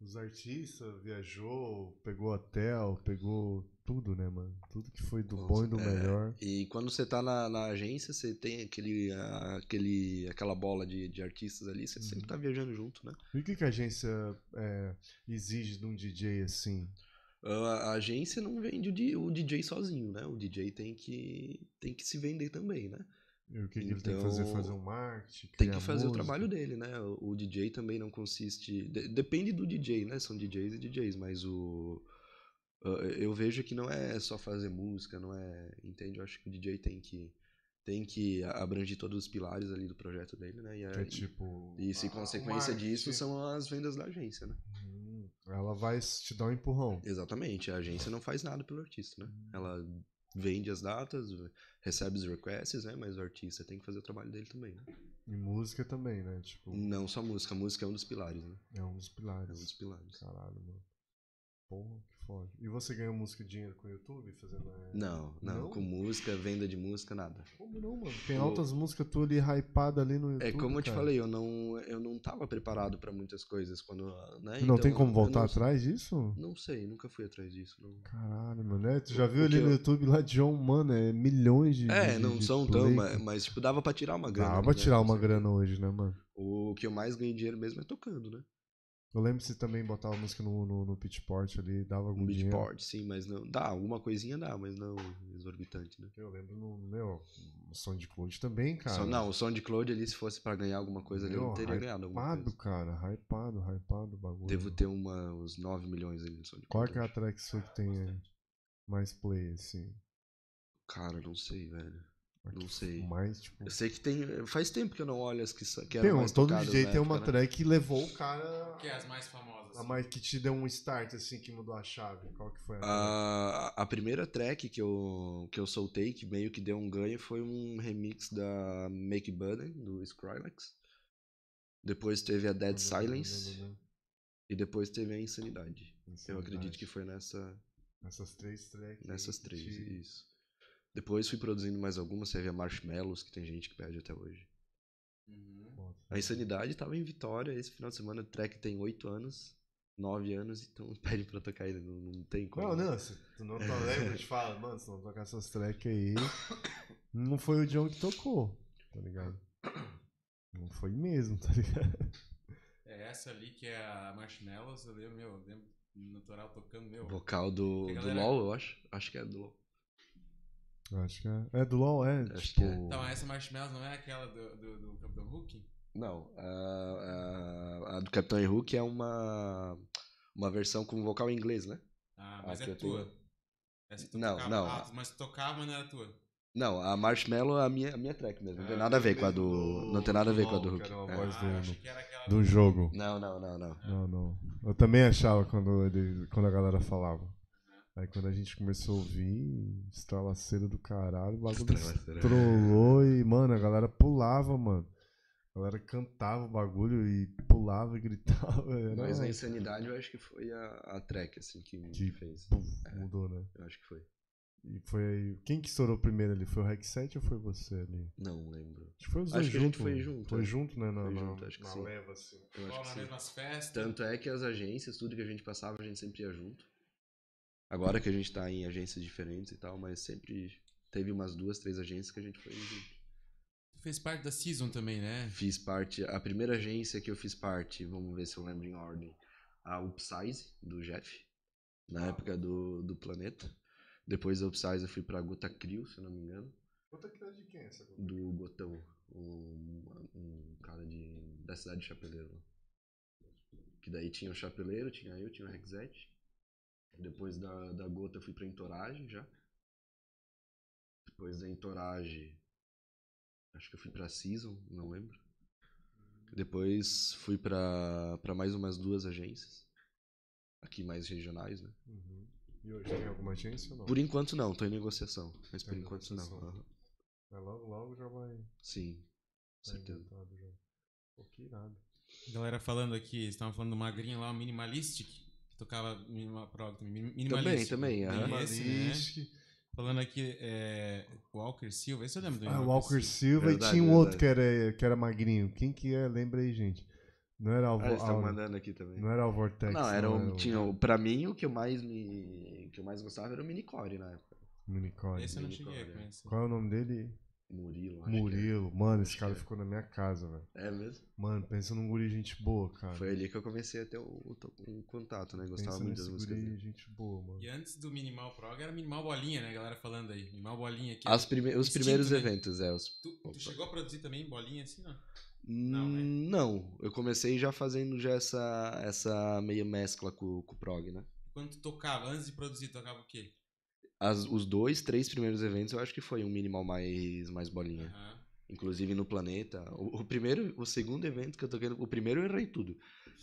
os artistas, viajou, pegou hotel, pegou tudo, né, mano? Tudo que foi do
Com
bom e do
é,
melhor.
E quando você tá na, na agência, você tem aquele, a- aquele, aquela bola de, de artistas ali, você
Uhum.
sempre tá viajando junto, né?
E o que, que a agência é, exige de um DJ assim?
A, a agência não vende o DJ sozinho, né? O DJ tem que, tem que se vender também, né?
E o que, que ele tem que fazer?
Então,
Fazer um marketing?
Tem que fazer o
música?
trabalho dele, né? O, o DJ também não consiste. de- depende do DJ, né? São DJs e DJs, mas o. Eu vejo que não é só fazer música, não é. Entende? Eu acho que o DJ tem que. Tem que abranger todos os pilares ali do projeto dele, né? E,
é tipo.
e se
ah, o
consequência disso são as vendas da agência, né?
Hum, ela vai te dar um empurrão.
Exatamente, a agência não faz nada pelo artista, né?
Hum.
Ela vende as datas, recebe os requests, né? Mas o artista tem que fazer o trabalho dele também, né?
E música também, né? Tipo,
Não só música, música é um dos pilares, né?
é um dos
É um
pilares.
dos pilares.
Caralho, mano. Porra, E você ganhou música e dinheiro com o YouTube fazendo. é,
Não, não,
Não?
com música, venda de música, nada.
Como não, mano? Tem altas músicas tu ali hypada ali no YouTube.
É como eu te
cara.
falei, eu não, eu não tava preparado pra muitas coisas quando, né?
Não tem
Então,
como
eu
voltar
não-
atrás disso?
Não sei, nunca fui atrás disso. Não.
Caralho, mano. É, tu já viu
o
ali no
eu-
YouTube lá, John, mano, é milhões de.
É,
de-
não
de
são
play,
tão, mas, mas, tipo, dava pra tirar uma grana. Ali,
pra
né?
tirar uma grana hoje, né, mano?
O que eu mais ganhei dinheiro mesmo é tocando, né?
Eu lembro que você também botava música no, no, no Pitchport ali, dava algum
Um
dinheiro.
beatport, sim, mas não. Dá, alguma coisinha dá, mas não exorbitante, né?
Eu lembro no meu, o SoundCloud também, cara.
Só, não, o SoundCloud ali, se fosse pra ganhar alguma coisa ali, eu não
Meu,
teria ganhado alguma
Hypado,
coisa.
cara. Hypado, hypado o bagulho.
Devo ter uma, uns 9 milhões ali no SoundCloud.
Qual que é a track sua que tem é, mais play, assim?
Cara, não sei, velho. Não sei.
Mais, tipo...
Eu sei que tem. Faz tempo que eu não olho as que, que
Tem
eram
um,
mais
todo DJ tem uma
né?
track que levou o cara...
Que é as mais famosas.
A mais que te deu um start, assim, que mudou a chave. Qual que foi a?
A, a primeira track que eu, que eu soltei, que meio que deu um ganho, foi um remix da Make Button, do Skrillex. Depois teve a Dead Silence. E depois teve a Insanidade. Eu acredito que foi nessa,
Nessas três tracks.
nessas três,
te-
isso. Depois fui produzindo mais algumas, teve a Marshmallows, que tem gente que pede até hoje.
Uhum.
A Insanidade tava em Vitória esse final de semana, o track tem 8 anos, 9 anos, então pede pra tocar ainda, não, não tem como.
Não, não, se tu não tá lembra, te fala, mano, se não tocar essas tracks aí, não foi o John que tocou, tá ligado? Não foi mesmo, tá ligado?
É essa ali que é a Marshmallows, eu lembro, meu, eu lembro no natural tocando, meu.
Vocal do,
Que
do
galera-
LoL, eu acho. Acho que é do LoL.
Acho que é. É do LoL, é.
Acho
tipo,
que é.
Então, essa Marshmallows não é aquela do, do, do Capitão Hulk?
Não, a, a- a do Capitão Hook é uma, uma versão com vocal em inglês, né?
Ah, mas
Ah,
é tua.
tenho-
Essa tu
Não,
tocava,
não.
Ah, mas tu tocava, mas não era tua.
Não, a Marshmallow é a minha, a minha track mesmo. Não tem
É,
nada a ver com a do. Não tem nada a ver com a do Hulk.
que era uma
É.
voz
Ah,
do-
achei que era aquela
do jogo.
Não, não, não, não.
Não, não. Eu também achava quando, ele, quando a galera falava. Aí quando a gente começou a ouvir, estralaceira do caralho, o bagulho estrolou e, mano, a galera pulava, mano. A galera cantava o bagulho e pulava e gritava. Era,
Mas a insanidade eu acho que foi a, a track, assim, que me
Que-
fez.
pum, mudou, né?
Eu acho que foi.
E foi aí. Quem que estourou primeiro ali? Foi o Rec 7 ou foi você ali?
Não lembro.
Acho que foi os
Acho
dois
que a gente
junto,
foi junto,
Foi
é.
junto, né? Na,
Foi
na-
junto, acho que
na
sim.
leva, assim.
Eu acho que
nas
sim. Tanto é que as agências, tudo que a gente passava, a gente sempre ia junto. Agora que a gente tá em agências diferentes e tal, mas sempre teve umas duas, três agências que a gente foi junto.
Tu fez parte da Season também, né?
Fiz parte, a primeira agência que eu fiz parte, vamos ver se eu lembro em ordem, a Upsize, do Jeff, na época do, do Planeta. Depois da Upsize eu fui pra Gota Crio, se eu não me engano,
Conta que idade de quem é essa coisa?
do Gotão, um, um cara de, da cidade de Chapeleiro. Que daí tinha o Chapeleiro, tinha eu, tinha o Rexete. Depois da, da Gota eu fui pra Entoragem já. Depois da Entoragem, acho que eu fui pra Season, não lembro. Depois fui pra, pra mais umas duas agências. Aqui mais regionais, né?
Uhum. E hoje tem alguma agência ou não?
Por enquanto não, tô em negociação. Mas por
Tá em
enquanto não. aham.
Mas logo, logo já vai.
Sim,
tá
certeza.
inventado já. Pô, que irado.
Galera falando aqui, estavam falando do magrinho lá, o Minimalistic, tocava minimal prog também. Min-
Também, também, aham.
Tem esse, né? Falando aqui, é, Walker Silva, esse eu lembro do
Ah, Walker Silva
Verdade,
e tinha um outro que era, que era magrinho. Quem que é? Lembra aí, gente. Não era o
Ah, eles estão
Al-
mandando aqui também.
Não era o Vortex.
Não, era um,
o
tinha, o- pra mim o que eu mais me que eu mais gostava era o Minicore na época.
Unicorn.
Esse eu não
Minicore,
cheguei a
é.
conhecer.
Qual é o nome dele?
Murilo, acho que
Murilo. Mano, esse
Acho
cara
que é.
ficou na minha casa, velho.
é. Mesmo?
Mano, pensa num guri gente boa, cara.
Foi ali que eu comecei a ter o, o, o contato, né? Gostava
pensa
muito das músicas
guri
dele.
gente boa, mano.
E antes do Minimal Prog era Minimal Bolinha, né? Galera falando aí. Minimal Bolinha. Que
As prime os
Instinto,
primeiros
né?
eventos, é. Os...
Tu, tu chegou a produzir também bolinha assim, não?
Não,
né?
não, eu comecei já fazendo já essa, essa meia mescla com, com o prog, né?
Quando tu tocava, antes de produzir, tocava o quê?
As, os dois, três primeiros eventos eu acho que foi um minimal mais, mais bolinha.
Aham.
Inclusive no Planeta. O, o primeiro, o segundo evento que eu toquei, o primeiro eu errei tudo.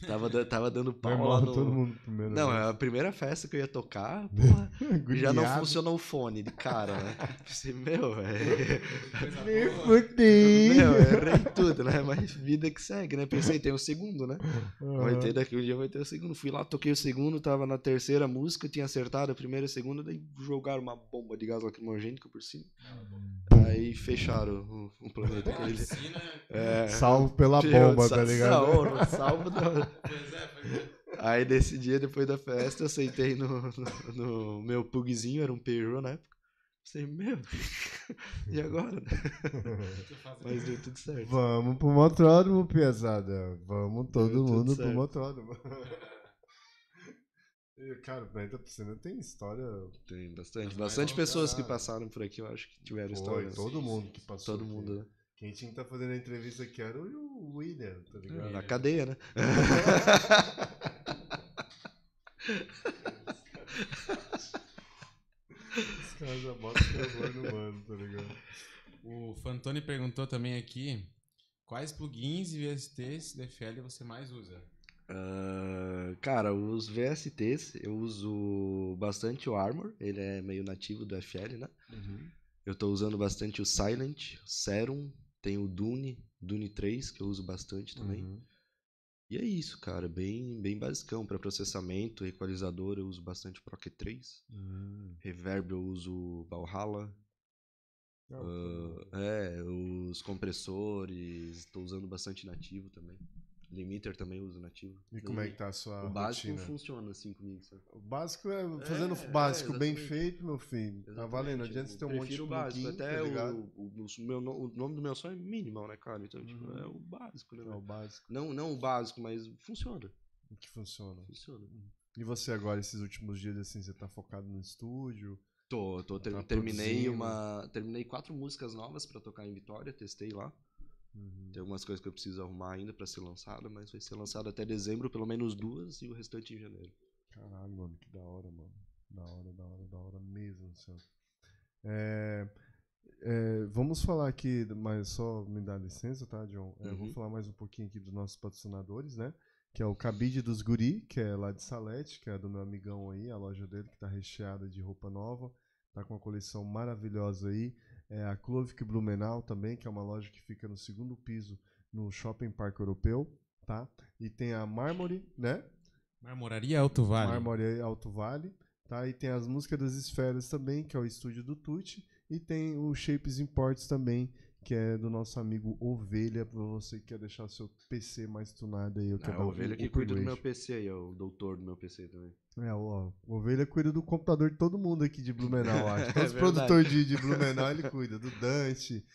Tava, da- tava dando pau lá no...
todo mundo primeiro.
Não,
né?
é a primeira festa que eu ia tocar, porra, já não funcionou o fone de cara, né? Pensei, meu, velho.
Coisa
Me fudei.
Meu, eu errei tudo, né? Mas vida que segue, né? Pensei, tem o segundo, né? Vai ter daqui um dia, vai ter o segundo. Fui lá, toquei o segundo, tava na terceira música, tinha acertado a primeira e a segunda, daí jogaram uma bomba de gás lacrimogênico por cima. Aí fecharam o, o planeta.
Pô, a
aquele.
piscina,
É,
Salvo pela bomba, tá ligado?
Não, salvo não.
Pois é, é.
Aí nesse dia, depois da festa, eu sentei no, no, no meu pugzinho, era um Peugeot na época. Pensei, meu, e agora? Mas deu tudo certo.
Vamos pro motródromo, pesada. Vamos todo
Deu tudo
mundo pro
certo.
motródromo. E, Cara, o Planeta Piscina tem história.
Tem bastante.
Mas
Bastante
vamos
pessoas que passaram por aqui, eu acho que tiveram
Foi,
histórias.
todo mundo que passou.
Todo
aqui.
mundo, né?
Quem tinha que tá fazendo a entrevista aqui era o William, tá ligado?
Na cadeia, né?
Os caras já botam terror no mano, tá ligado?
O Fantoni perguntou também aqui quais plugins e VSTs da FL você mais usa?
Ah, cara, os VSTs, eu uso bastante o Armor, ele é meio nativo do FL, né? Eu tô usando bastante o Silent, o Serum, tem o Dune, Dune 3, que eu uso bastante também.
Uhum.
E é isso, cara, bem, bem basicão. Para processamento, equalizador, eu uso bastante Proc 3.
Hum.
Reverb, eu uso Valhalla.
Não,
Ah, é, os compressores, estou usando bastante nativo também. Limiter também uso nativo.
E como é que tá a sua
O básico
rotina?
funciona assim comigo, sabe?
O básico é fazendo
É,
o básico
é,
bem
exatamente.
feito, meu filho. Tá
Exatamente,
valendo. Não adianta você ter um monte de
prefiro o básico.
plugin,
Até
tá
o,
ligado?
o, o meu no- o nome do meu som é minimal, né, cara? Então, tipo,
Uhum.
é o básico, né?
É o
velho?
básico
Não, não o básico, mas funciona.
que funciona.
Funciona.
E você agora, esses últimos dias, assim, você tá focado no estúdio?
Tô, tô, ter-
Tá
terminei
produzindo.
uma. Terminei quatro músicas novas pra tocar em Vitória, testei lá.
Uhum.
Tem algumas coisas que eu preciso arrumar ainda pra ser lançada, mas vai ser lançado até dezembro, pelo menos duas, e o restante em janeiro.
Caralho, mano, que da hora, mano. Da hora, da hora, da hora mesmo, céu. É... é, vamos falar aqui, mas só me dá licença, tá, John? É, Vou
Uhum.
falar mais um pouquinho aqui dos nossos patrocinadores, né? Que é o Cabide dos Guri, que é lá de Salete, que é do meu amigão aí, a loja dele que tá recheada de roupa nova, tá com uma coleção maravilhosa aí. É a Clovic Blumenau também, que é uma loja que fica no segundo piso no Shopping Parque Europeu, tá? E tem a Mármore, né?
Marmoraria Alto Vale.
Mármore Alto Vale, tá? E tem as músicas das esferas também, que é o estúdio do Tuti, e tem o Shapes Imports também, que é do nosso amigo Ovelha, pra você que quer deixar o seu PC mais tunado aí, eu quero
a ovelha que cuida do meu. PC aí, é o doutor do meu PC também.
É, ó, o Ovelha cuida do computador de todo mundo aqui de Blumenau, acho.
É
Todos os
verdade.
produtores de, de Blumenau ele cuida, do Dante,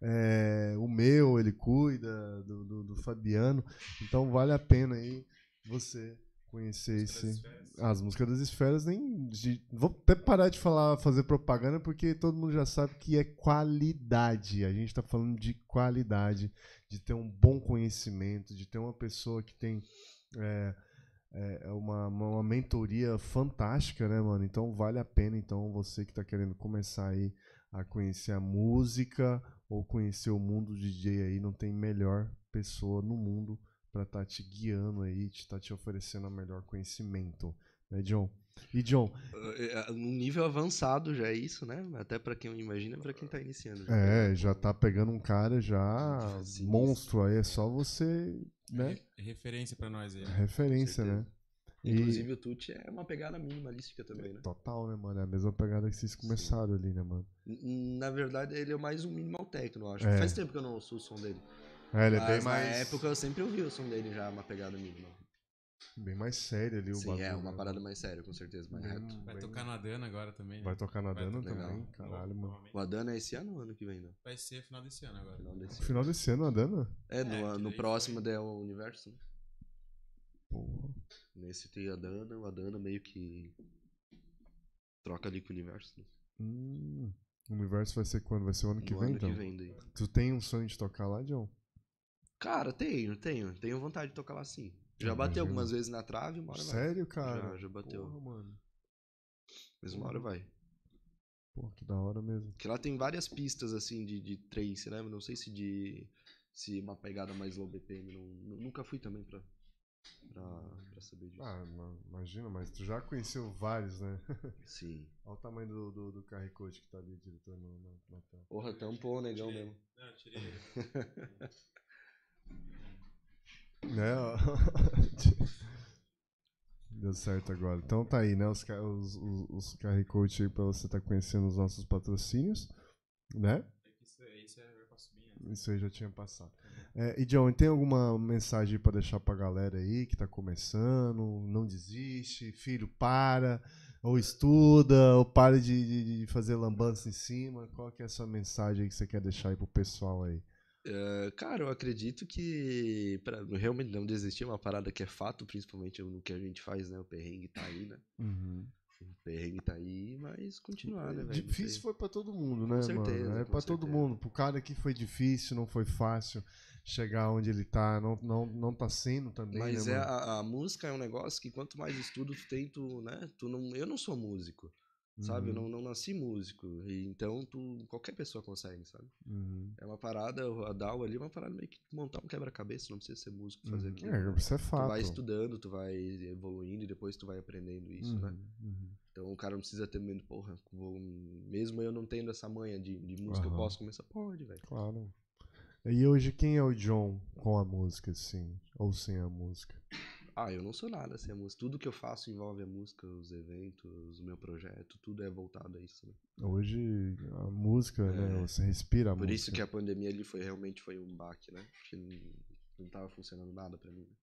é, o meu ele cuida, do, do, do Fabiano. Então vale a pena aí você conhecer esse. As músicas das esferas nem. de- vou até parar de falar, fazer propaganda, porque todo mundo já sabe que é qualidade. A gente tá falando de qualidade, de ter um bom conhecimento, de ter uma pessoa que tem é, é, uma, uma, uma mentoria fantástica, né, mano? Então vale a pena, então, você que tá querendo começar aí a conhecer a música ou conhecer o mundo DJ aí, não tem melhor pessoa no mundo para estar te guiando aí, te tá te oferecendo o melhor conhecimento, né, John? E John,
Uh, uh, Num nível avançado já é isso, né? Até pra quem imagina, pra quem tá iniciando. já.
é, já tá pegando um cara já
Sim,
monstro aí, é só você, né?
Re- Referência pra nós aí. né?
Referência, né? E-
Inclusive o Tuti é uma pegada minimalística também, né?
Total, né, mano? É a mesma pegada que vocês começaram ali, né, mano?
Na verdade, ele é mais um minimal techno, eu acho.
É.
Faz tempo que eu não ouço o som dele.
É, ele é
Mas
bem
na
mais.
época eu sempre ouvi o som dele já, uma pegada minimal.
Bem mais sério ali o
Sim,
bagulho.
é uma
né,
parada mais séria, com certeza, mais
Bem-
reto.
Vai
bem-
tocar na Dana agora também. né?
Vai tocar na
Vai
Dana
tocar.
também,
Legal.
caralho, mano.
O Adana é esse ano ou ano que vem, não?
Vai ser final desse ano agora.
Final
No
desse
final desse ano, a Dana?
É, no,
É, que
no
daí
próximo
foi-
é o universo, né?
Porra.
Nesse tem a Dana, o Adana meio que troca ali com o universo. Né?
Hum, o universo vai ser quando? Vai ser o ano que
No
vem,
ano
então?
que vem daí.
Tu tem um sonho de tocar lá, John?
Cara, tenho, tenho. Tenho vontade de tocar lá sim. Já
Eu
bateu algumas vezes na trave, uma hora vai.
Sério, cara?
Já, já bateu.
Porra, mano.
Mas uma hora vai.
Pô, que da hora mesmo.
Porque lá tem várias pistas assim de, de trace, né? Não sei se de. Se uma pegada mais low BPM. Não, nu- nunca fui também pra, pra, pra saber disso.
Ah, ma- imagina, mas tu já conheceu vários, né?
Sim.
Olha o tamanho do, do, do que tá ali, diretor, no, na, na tela.
Porra, tampou, negão
Tirei.
mesmo.
Não, tirei.
Né? Deu certo agora. Então tá aí, né? Os, os, os, os carry coach aí pra você tá conhecendo os nossos patrocínios, né?
É isso, é né?
Isso aí já tinha passado. É, e John, tem alguma mensagem pra deixar pra galera aí que tá começando? Não desiste, filho, para, ou estuda, ou para de, de- de fazer lambança em cima. Qual que é a sua mensagem aí que você quer deixar aí pro pessoal aí?
Cara, eu acredito que pra realmente não desistir é uma parada que é fato, principalmente no que a gente faz, né? O perrengue tá aí, né? O perrengue tá aí, mas continuar, né, velho?
Difícil foi pra todo mundo, né,
certeza,
mano? É
com
pra todo mundo. Pro cara que foi difícil, não foi fácil chegar onde ele tá, não, não, não tá sendo também,
Mas
né,
é
mano?
a, a música é um negócio que quanto mais estudo tu tem, tu, né? Tu não, eu não sou músico, sabe? Eu
Uhum,
não, não nasci músico. E então tu, qualquer pessoa consegue, sabe?
uhum,
É uma parada, a DAO ali é uma parada meio que montar um quebra-cabeça, não precisa ser músico fazer
uhum.
aquilo.
É, isso é
Tu
fato.
vai estudando, tu vai evoluindo e depois tu vai aprendendo isso, né?
Uhum, uhum.
Então o cara não precisa ter medo, porra, vou- mesmo eu não tendo essa manha de, de música, eu posso começar? Pode, velho.
Claro. E hoje quem é o John com a música, assim? Ou sem a música?
Ah, eu não sou nada sem a música. Tudo que eu faço envolve a música, os eventos, o meu projeto, tudo é voltado a isso, né?
Hoje a música, né?
É.
Você respira a
Por
música.
isso que a pandemia ali foi realmente foi um baque, né? Porque não, não tava funcionando nada pra mim. né?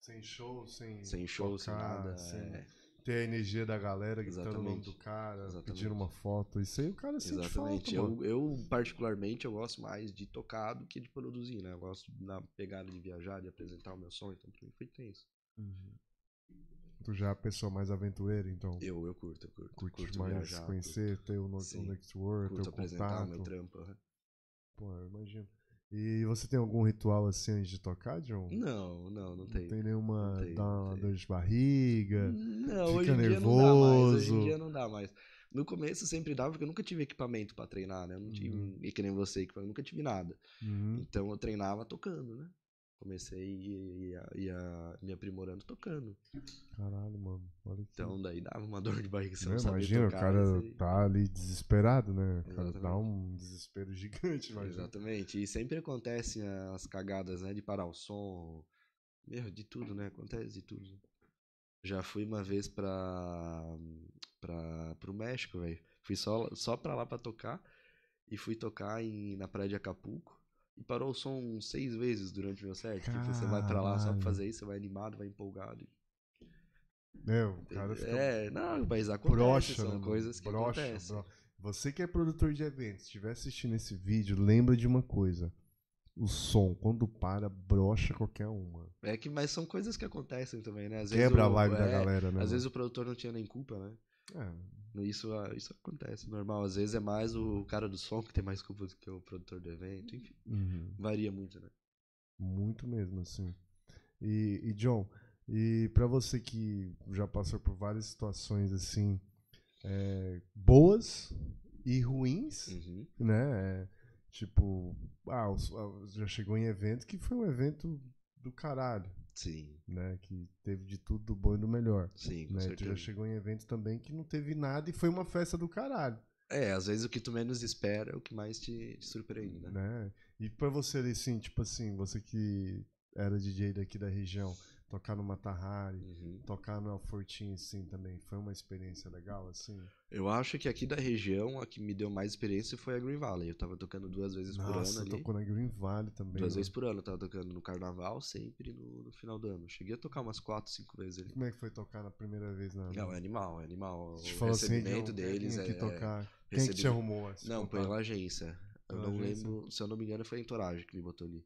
Sem show, sem.
Sem show, sem
tocar,
nada.
sem
é.
Ter a energia da galera gritando o nome do cara,
Exatamente.
pedindo uma foto. Isso aí o cara sente
Exatamente.
falta, mano.
eu, eu, particularmente, eu gosto mais de tocar do que de produzir, né? Eu gosto na pegada de viajar, de apresentar o meu som, então pra mim foi tenso.
Uhum. Tu já é a pessoa mais aventureira, então.
Eu, eu curto, eu curto.
Curte
curto
mais
viajar,
conhecer, ter o, no, o World,
curto,
ter
curto
o
apresentar o meu
contato.
trampo. aham.
Pô, eu imagino. E você tem algum ritual assim antes de tocar, John?
Não, não, não tem.
tem nenhuma.
Não tem, não
uma dor de barriga?
Não,
Fica
hoje em dia não dá mais. Hoje em
nervoso.
dia não dá mais. No começo sempre dava, porque eu nunca tive equipamento pra treinar, né? Eu não tive,
Uhum.
e que nem você, eu nunca tive nada.
Uhum.
Então eu treinava tocando, né? Comecei e ia, ia me aprimorando tocando.
Caralho, mano.
Então daí dava uma dor de barriga, você não sabia
imagina,
tocar.
o cara tá ali desesperado, né? O cara dá um desespero gigante, imagina.
Exatamente. E sempre acontecem as cagadas, né? De parar o som. Meu, de tudo, né? Acontece de tudo. Já fui uma vez pra, pra, pro México, velho. Fui só, só pra lá pra tocar. E fui tocar em, na praia de Acapulco. E parou o som seis vezes durante o meu set. Tipo, você vai pra lá só pra
Caralho.
fazer isso, você vai animado, vai empolgado.
Meu, o cara fica
É, não, mas acontece.
broxa,
são
né,
coisas que
Broxa,
acontecem.
bro- Você que é produtor de eventos, estiver assistindo esse vídeo, lembra de uma coisa. O som, quando para, brocha qualquer uma.
É que, mas são coisas que acontecem também, né? Às
Quebra a
o-
vibe da
é,
galera, né?
Às vezes o produtor não tinha nem culpa, né?
mano?
Isso, ah, isso acontece, normal. Às vezes é mais o cara do som que tem mais culpa do que o produtor do evento. Enfim,
uhum.
varia muito, né?
Muito mesmo, assim. E, e John, e pra você que já passou por várias situações assim, é, boas e ruins,
Uhum.
né? É, tipo, ah, já chegou em evento que foi um evento do caralho,
Sim,
né? Que teve de tudo do bom e do melhor.
sim, com
Né? Tu
certeza.
já chegou em evento também que não teve nada e foi uma festa do caralho,
É, às vezes o que tu menos espera é o que mais te, te surpreende, né?
né? E pra você, assim, tipo assim, você que era DJ daqui da região, tocar no Matahari,
Uhum.
tocar no Alfortim, assim, também, foi uma experiência legal, assim?
Eu acho que aqui da região, a que me deu mais experiência foi a Green Valley. Eu tava tocando duas vezes por
Nossa,
ano ali.
tocou na Green Valley também.
Duas
né?
vezes por ano eu tava tocando no carnaval, sempre no, no final do ano. Cheguei a tocar umas quatro, cinco vezes ali.
Como é que foi tocar na primeira vez na...
Não, é animal, é animal.
Te
O
assim,
recebimento
John,
deles
vem
é.
tocar. Quem que te arrumou esse
Não,
contato?
pela agência. Eu não
agência?
lembro, se eu não me engano, foi a Entourage que me botou ali.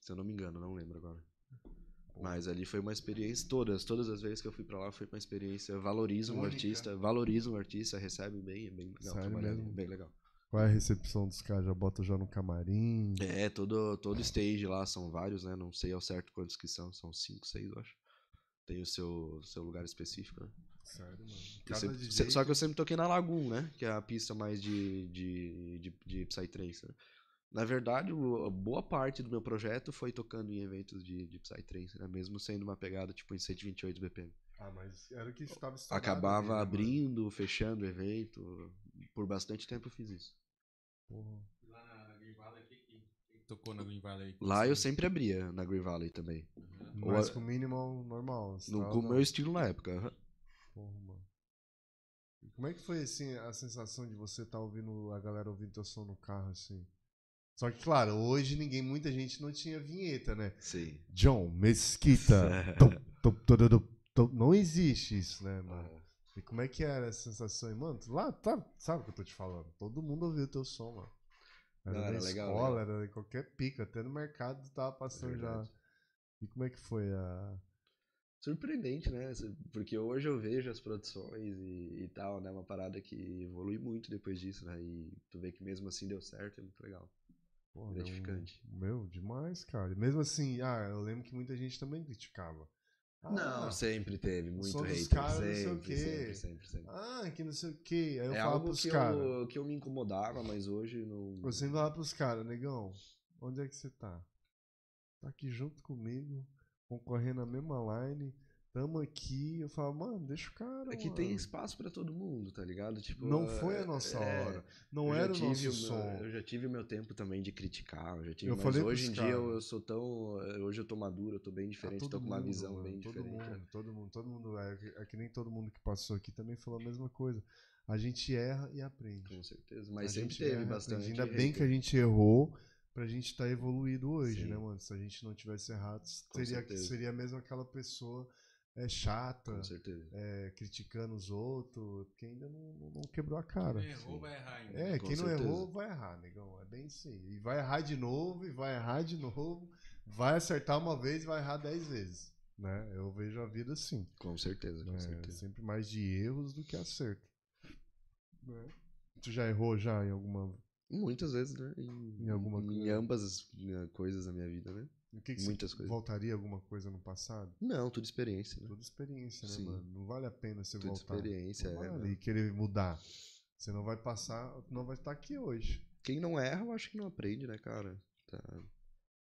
Se eu não me engano, não lembro agora. Mas ali foi uma experiência, todas, todas as vezes que eu fui pra lá foi uma experiência, valoriza um artista, valoriza um artista, recebe bem, é bem legal
Sério mesmo?
bem legal.
Qual é a recepção dos caras? Já bota já no camarim?
É, todo, todo stage lá são vários, né? Não sei ao certo quantos que são, são cinco, seis, eu acho. Tem o seu, seu lugar específico, né?
Sério, mano.
Sempre- Só que eu sempre toquei na Lagoon, né? Que é a pista mais de, de, de, de Psytrance, né? Na verdade, o- a boa parte do meu projeto foi tocando em eventos de, de Psytrance, né? Mesmo sendo uma pegada tipo em 128 BPM.
Ah, mas era o que estava
Acabava abrindo, fechando o evento. Por bastante tempo eu fiz isso.
Lá na, Green Valley, quem que, quem que tocou na Green Valley?
Lá eu sempre abria na Green Valley também.
Mas
Ou-
com minimal normal.
No, com o meu estilo na época. aham.
Porra, mano. Como é que foi, assim, a sensação de você estar ouvindo, a galera ouvindo teu som no carro, assim? Só que, claro, hoje ninguém, muita gente não tinha vinheta, né?
Sim.
John Mesquita. tum, tum, tum, tum. Não existe isso, né, mano? E como é que era essa sensação? E, mano, tu lá, tá, sabe o que eu tô te falando? Todo mundo ouvia o teu som, mano. Era
Não,
na
era legal,
escola,
legal.
era em qualquer pica, até no mercado tava passando já.
verdade.
E como é que foi a.
Surpreendente, né? Porque hoje eu vejo as produções e, e tal, né? Uma parada que evolui muito depois disso, né? E tu vê que mesmo assim deu certo, é muito legal.
Porra,
Gratificante.
um- meu, demais, cara. Mesmo assim, ah, eu lembro que muita gente também criticava. Ah,
Não, sempre teve muito
som dos
hater.
caras, não sei o
sempre,
quê.
sempre, sempre, sempre.
Ah, que não sei o quê. Aí eu
é algo
pros caras.
que eu me incomodava, mas hoje não.
Eu sempre falava pros caras, negão, onde é que você tá? Tá aqui junto comigo, concorrendo na mesma line, tamo aqui. Eu falo, mano, deixa o cara.
É que
mano.
tem espaço pra todo mundo, tá ligado? Tipo,
Não
ah,
foi a nossa
é,
hora. Não era o nosso
meu-
som.
Eu já tive o meu tempo também de criticar, eu já tive,
Eu
mas hoje em dia eu, eu sou tão. Hoje eu tô maduro, eu tô bem
Ah,
diferente,
todo
tô com uma
mundo,
visão
mano,
bem
todo
diferente.
Mundo,
né?
todo mundo, todo mundo é. É que nem todo mundo que passou aqui também falou a mesma coisa. A gente erra e aprende.
Com certeza. Mas
A
sempre
gente
teve
erra
bastante.
Ainda bem que a gente errou pra gente estar evoluído hoje,
Sim.
né, mano? Se a gente não tivesse errado,
Com
seria,
certeza.
seria mesmo aquela pessoa é, chata,
Com certeza.
é, criticando os outros, porque ainda não, não- não quebrou a cara.
Quem errou vai errar ainda.
É,
Com
quem não
certeza.
errou vai errar, negão. É bem isso aí. E vai errar de novo, e vai errar de novo. Vai acertar uma vez e vai errar dez vezes. Né? Eu vejo a vida assim.
Com certeza, com
É,
certeza.
sempre mais de erros do que acerto. Né? Tu já errou já em alguma.
Muitas vezes, né? Em,
Em alguma
em
coisa.
ambas as coisas da minha vida, né?
O que, que
Muitas
você
coisas.
voltaria alguma coisa no passado?
Não, tudo experiência, né?
Toda experiência, né,
Sim.
mano? Não vale a pena você
Tudo
voltar.
experiência,
não
é,
vale
né?
e querer mudar. Você não vai passar, não vai estar aqui hoje.
Quem não erra, eu acho que não aprende, né, cara? Tá-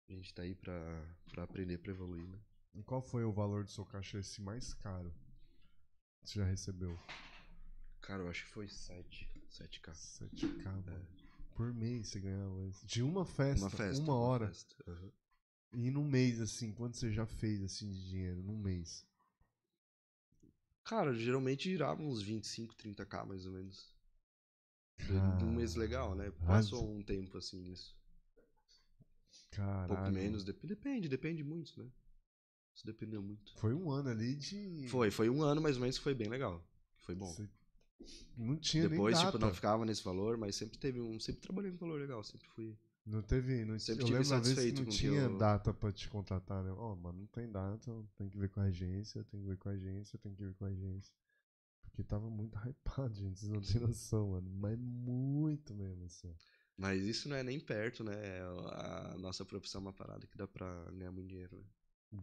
A gente tá aí pra, pra aprender, pra evoluir, né?
E qual foi o valor do seu cachê esse mais caro que você já recebeu?
Cara, eu acho que foi 7. 7k.
7k, mano. Por mês você ganhava isso. De uma festa,
É. Uma festa.
uma hora.
festa, aham.
E num mês, assim, quanto você já fez assim de dinheiro? Num mês?
Cara, geralmente girava uns 25, 30k mais ou menos. De um mês legal, né? Passou um tempo assim nisso. Um
Caralho.
pouco menos. dep- Depende, depende muito, né? Isso dependeu muito.
Foi um ano ali de.
Foi, foi um ano mais ou menos que foi bem legal. Foi bom.
Você não tinha
Depois,
nem
tipo,
data.
não ficava nesse valor, mas sempre teve um. Sempre trabalhei com valor legal, sempre fui.
Não teve. Não,
Sempre
eu lembro uma vez que não tinha
eu-
data pra te contratar, né? Ó, mano, não tem data, tem que ver com a agência, tem que ver com a agência, tem que ver com a agência. Porque tava muito hypado, gente. Vocês não têm noção, mano. Mas muito mesmo, assim.
Mas isso não é nem perto, né? A nossa profissão é uma parada que dá pra ganhar muito dinheiro, né?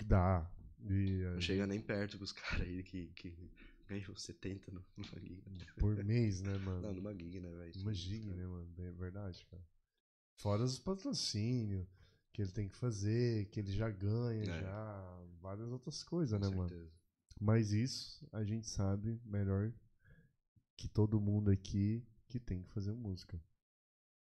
Dá. E,
Não
é,
chega nem perto com os caras aí que, que ganham 70 no- numa gig. né?
por mês, né, mano?
Não, numa gig, né, velho?
Uma gig, né, mano? É verdade, cara. Fora os patrocínios que ele tem que fazer, que ele já ganha,
É.
já. Várias outras coisas,
Com
né, mano?
certeza.
Mas isso a gente sabe melhor que todo mundo aqui que tem que fazer música.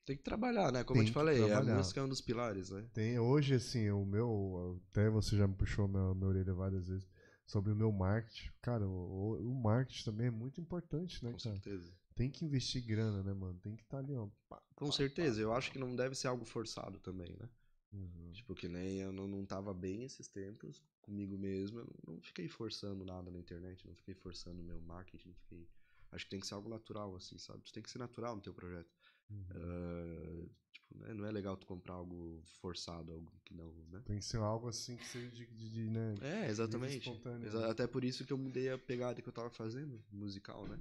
Tem que trabalhar, né? Como
Tem
eu te falei, a música é um dos pilares, né?
Tem hoje, assim, o meu. Até você já me puxou minha, minha orelha várias vezes sobre o meu marketing. Cara, o, o marketing também é muito importante, né,
Com
cara?
certeza.
Tem que investir grana, né, mano? Tem que estar ali, ó. pá,
Com certeza. Eu acho que não deve ser algo forçado também, né?
uhum.
Tipo, que nem eu não, não tava bem esses tempos comigo mesmo. Eu não, não fiquei forçando nada na internet, não fiquei forçando meu marketing, não fiquei. Acho que tem que ser algo natural, assim, sabe? Tu tem que ser natural no teu projeto.
Uhum.
Ah, tipo, né? não é legal tu comprar algo forçado, algo que não, né?
Tem que ser algo assim que seja de, de, de, né?
É, exatamente.
espontâneo,
Exa-
né?
Até por isso que eu mudei a pegada que eu tava fazendo, musical, né?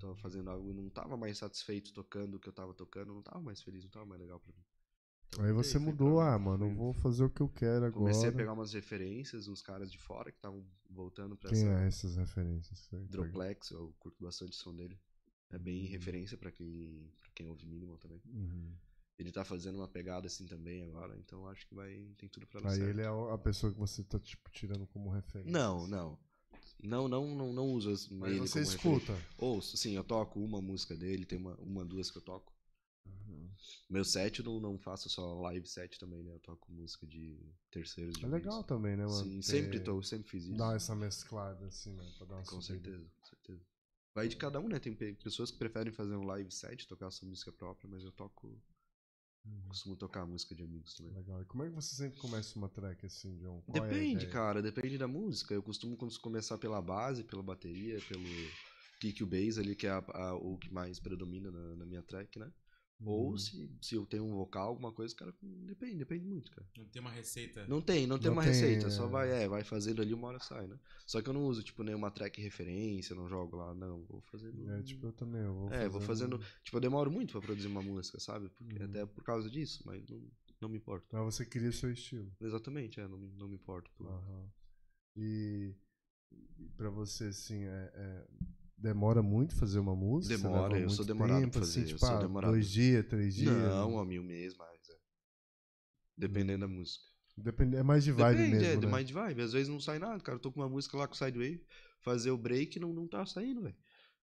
Tava fazendo algo, não tava mais satisfeito tocando o que eu tava tocando, não tava mais feliz, não tava mais legal pra mim. Então,
Aí você mudou,
pra-
ah, mano, eu vou fazer o que eu quero agora.
Comecei a pegar umas referências, uns caras de fora que estavam voltando pra
Quem
essa
é essas referências?
Droplex, eu curto bastante o som dele. É bem
Hum.
referência pra quem, pra quem ouve minimal também.
Uhum.
Ele tá fazendo uma pegada assim também agora, então acho que vai tem tudo pra dar
Aí
certo.
ele é a pessoa que você tá, tipo, tirando como referência.
Não, não. Não, não, não, não uso as-
Mas você
como referência.
escuta.
Ouço, sim, eu toco uma música dele, tem uma, uma duas que eu toco.
Uhum.
Meu set eu não, não faço só live set também, né? Eu toco música de terceiros de
É legal
ouvintes.
também, né, mano?
Sim,
Ter-
sempre tô, sempre fiz isso.
Dar essa mesclada, assim, né? Pra dar uma
Com
subida.
certeza, com certeza. Vai de cada um, né? Tem pe- pessoas que preferem fazer um live set, tocar sua música própria, mas eu toco.
Uhum.
Costumo tocar música de amigos também.
Legal. E como é que você sempre começa uma track assim, John? Qual é
Depende,
ideia?
cara, depende da música. Eu costumo começar pela base, pela bateria, pelo kick e o bass ali, que é a- a- o que mais predomina na, na minha track, né? Ou
Uhum.
se, se eu tenho um vocal, alguma coisa, cara, depende, depende muito, cara.
Não tem uma receita.
Não tem, não tem
Não
uma
tem,
receita, só
é.
vai, é, vai fazendo ali uma hora sai, né? Só que eu não uso, tipo, nenhuma track referência, não jogo lá, não, vou fazendo...
É, tipo, eu também. Eu vou
É, vou fazendo. Tipo, eu demoro muito pra produzir uma música, sabe? Porque,
Uhum.
Até por causa disso, mas não, não me importo.
Mas você cria seu estilo.
Exatamente, é, não, me- não me importo. por-
Aham. E, e pra você, assim, é, é, demora muito fazer uma música?
Demora, eu sou demorado
tempo,
pra
assim,
fazer, eu
tipo,
sou
ah,
demorado.
dois dias, três dias?
Não, a mil mês mais, é. Dependendo da música.
Depende, é mais de vibe
Depende,
mesmo,
é,
né?
mais de vibe. Às vezes não sai nada, cara. Eu tô com uma música lá com Sidewave, fazer o break não, não tá saindo, velho.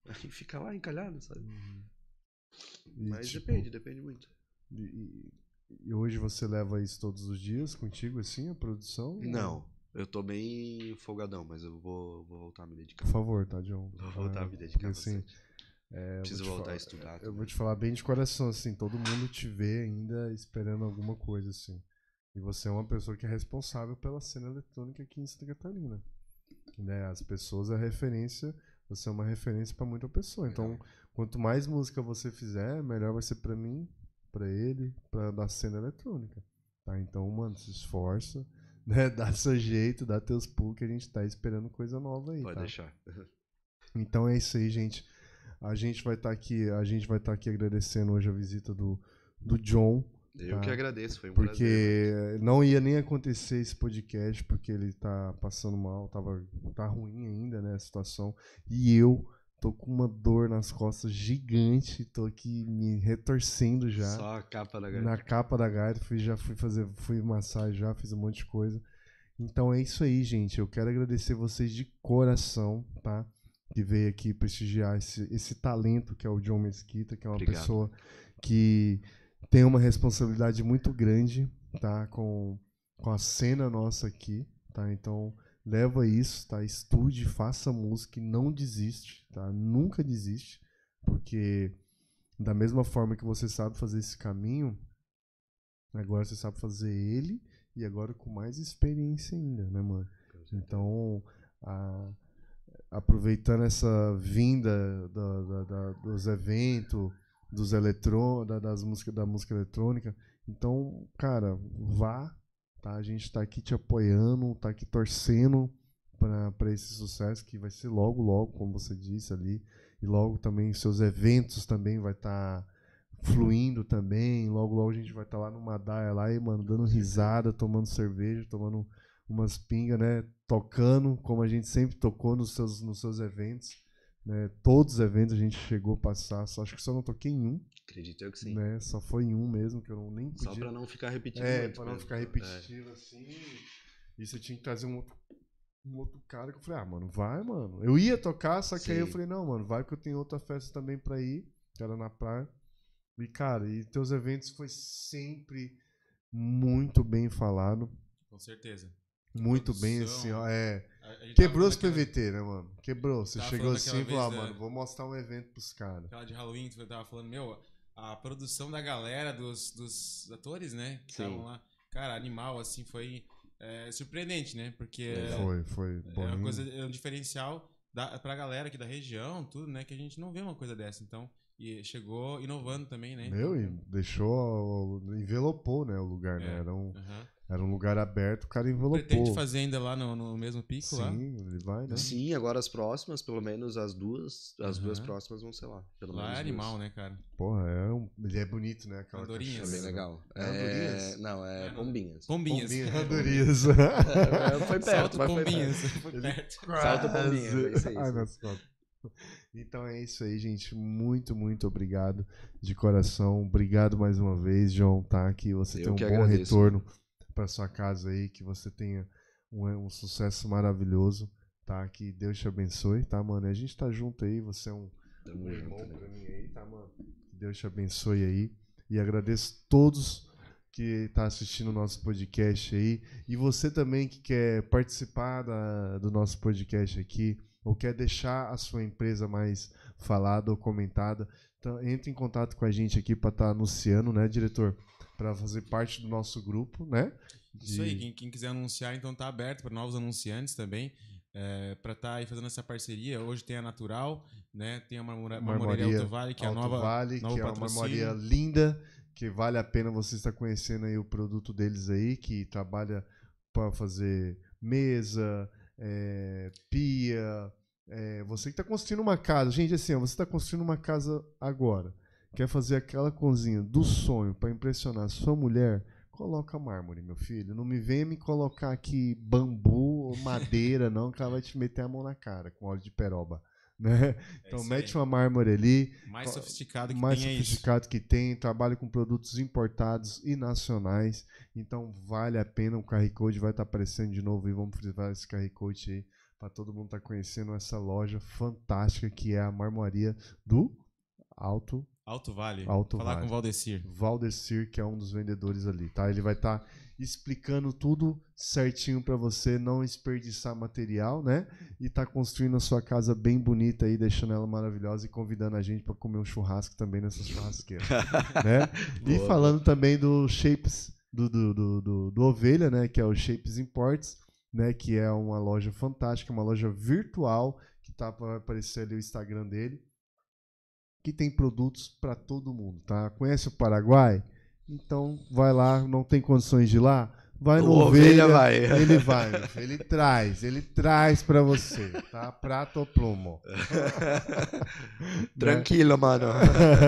Aí fica lá encalhado, sabe?
Uhum. E,
Mas
tipo,
depende, depende muito.
E, e- e hoje você leva isso todos os dias contigo, assim, a produção?
Não, eu tô bem folgadão, mas eu vou, vou voltar a me dedicar.
Por favor, tá, John?
Vou voltar a me
É,
dedicar
assim, é,
Preciso voltar a
falar-
estudar.
Eu
também.
vou te falar bem de coração, assim, todo mundo te vê ainda esperando alguma coisa, assim. E você é uma pessoa que é responsável pela cena eletrônica aqui em Santa Catarina. Né? As pessoas, a referência, você é uma referência pra muita pessoa. Então, quanto mais música você fizer, melhor vai ser pra mim, pra ele, pra da cena eletrônica. Tá? Então, mano, se esforça, né? Dá seu jeito, dá teus pulos, que a gente tá esperando coisa nova aí,
Pode
tá?
deixar.
Então é isso aí, gente. A gente vai estar aqui, a gente vai estar aqui agradecendo hoje a visita do, do John,
Eu
Tá.
que agradeço, foi um
Porque
prazer.
não ia nem acontecer esse podcast, porque ele tá passando mal, tava, tá ruim ainda, né, a situação. E eu tô com uma dor nas costas gigante, tô aqui me retorcendo já.
Só a capa da
na capa da gaita, fui, já fui fazer, fui massagem já, fiz um monte de coisa. Então é isso aí, gente. Eu quero agradecer vocês de coração, tá? Que veio aqui prestigiar esse, esse talento que é o John Mesquita, que é uma
Obrigado.
pessoa que tem uma responsabilidade muito grande, tá? Com, com a cena nossa aqui, tá? Então leva isso, tá? Estude, faça música e não desiste, tá? Nunca desiste, porque da mesma forma que você sabe fazer esse caminho, agora você sabe fazer ele e agora com mais experiência ainda, né, mano? Então, a- aproveitando essa vinda da- da- da- dos eventos, dos eletrô, da, das músicas da música eletrônica, então, cara, vá, tá? A gente tá aqui te apoiando, tá aqui torcendo para esse sucesso que vai ser logo, logo, como você disse ali, e logo também seus eventos também vai estar fluindo também. Logo, logo a gente vai estar lá no Madaia lá e, mano, dando risada, tomando cerveja, tomando umas pingas, né? Tocando, como a gente sempre tocou nos seus, nos seus eventos. Né? Todos os eventos a gente chegou a passar, só, acho que só não toquei em um,
Acredito eu que sim.
né? Só foi em um mesmo, que eu não, nem
Só
podia.
pra não ficar repetindo.
É, pra não
mesmo.
ficar
É.
repetitivo assim. Isso eu tinha que trazer um outro, um outro cara que eu falei, ah, mano, vai, mano. Eu ia tocar, só que aí eu
Sim.
falei, não, mano, vai que eu tenho outra festa também pra ir, que era na praia. E, cara, e teus eventos foi sempre muito bem falado.
Com certeza.
Muito bem, assim, ó. É, quebrou os PVT, né, mano? Quebrou. Você chegou assim e falou, ah, mano,
né?
vou mostrar um evento pros caras.
Aquela de Halloween que eu tava falando, meu, a produção da galera, dos, dos atores, né? Que estavam lá. Cara, animal, assim, foi é, surpreendente, né? Porque é,
Foi, foi.
é uma coisa, é um diferencial da, pra galera aqui da região, tudo, né? Que a gente não vê uma coisa dessa. Então, e chegou inovando também, né?
Meu, e
Então,
deixou, envelopou, né, o lugar, né?
É.
Era um. Era um lugar aberto, o cara envelopou.
Pretende fazer ainda lá no, no mesmo pico lá?
Sim, ele vai, né?
Sim, agora as próximas, pelo menos as duas, as duas
Aham.
próximas vão ser lá. Pelo
Lá
menos
é
duas.
animal, né, cara?
Porra, é um, ele é bonito, né? Aquela
Andorinhas.
É bem
né?
legal.
É
É,
Andorinhas?
não, é
É.
Pombinhas.
Pombinhas.
Pombinhas, andorinhas.
É, foi perto,
Salto
mas foi
Pombinhas.
perto.
Foi perto.
Salto Pombinhas, é isso aí,
Ai, costas. Então é isso aí, gente. Muito, muito obrigado de coração. Obrigado mais uma vez, João, tá? Que você
Eu
tenha um
que
bom
agradeço.
retorno para sua casa aí, que você tenha um, um sucesso maravilhoso, tá? Que Deus te abençoe, tá, mano? E a gente tá junto aí, você é um, um
junto,
irmão
né?
pra mim aí, tá, mano? Que Deus te abençoe aí. E agradeço todos que tá assistindo o nosso podcast aí. E você também que quer participar da- do nosso podcast aqui, ou quer deixar a sua empresa mais falada ou comentada, então entre em contato com a gente aqui para estar anunciando, né, diretor? Para fazer parte do nosso grupo, né?
Isso aí,
De-
quem, quem quiser anunciar, então tá aberto para novos anunciantes também. É, para estar aí fazendo essa parceria. Hoje tem a Natural, né? Tem a Marmora- Marmoraria
Marmoraria
Alto Vale, que é a
Alto
nova.
Vale, que é uma marmoraria linda, que vale a pena você estar conhecendo aí o produto deles aí, que trabalha para fazer mesa, é, pia. é, você que está construindo uma casa, gente, assim, ó, você está construindo uma casa agora, quer fazer aquela cozinha do sonho para impressionar sua mulher, coloca mármore, meu filho. Não me venha me colocar aqui bambu ou madeira, não, que ela vai te meter a mão na cara com óleo de peroba. Né?
É
Então mete
aí.
uma mármore ali,
mais sofisticado que
mais
tem é isso.
sofisticado que tem, trabalha com produtos importados e nacionais, então vale a pena, o QR Code vai estar aparecendo de novo e vamos frisar esse QR Code aí para todo mundo estar conhecendo essa loja fantástica que é a Marmoraria do Alto
Alto Vale.
Alto
Falar
Vale.
com o Valdecir.
Valdecir, que é um dos vendedores ali, tá? Ele vai estar explicando tudo certinho para você não desperdiçar material, né? E tá construindo a sua casa bem bonita aí, deixando ela maravilhosa e convidando a gente para comer um churrasco também nessa churrasqueira, né? E falando também do Shapes do, do, do, do, do Ovelha, né? Que é o Shapes Imports, né? Que é uma loja fantástica, uma loja virtual que tá para aparecer ali o Instagram dele que tem produtos para todo mundo, tá? Conhece o Paraguai? Então vai lá, não tem condições de ir lá? vai no ovelha,
ovelha vai.
ele vai, ele traz, ele traz pra você, tá? Prato ou plumo.
Tranquilo, mano.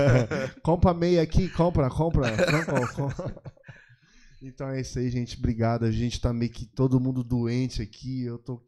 compra meia aqui, compra, compra. compra, compra. Então é isso aí, gente. Obrigado. A gente tá meio que todo mundo doente aqui. Eu tô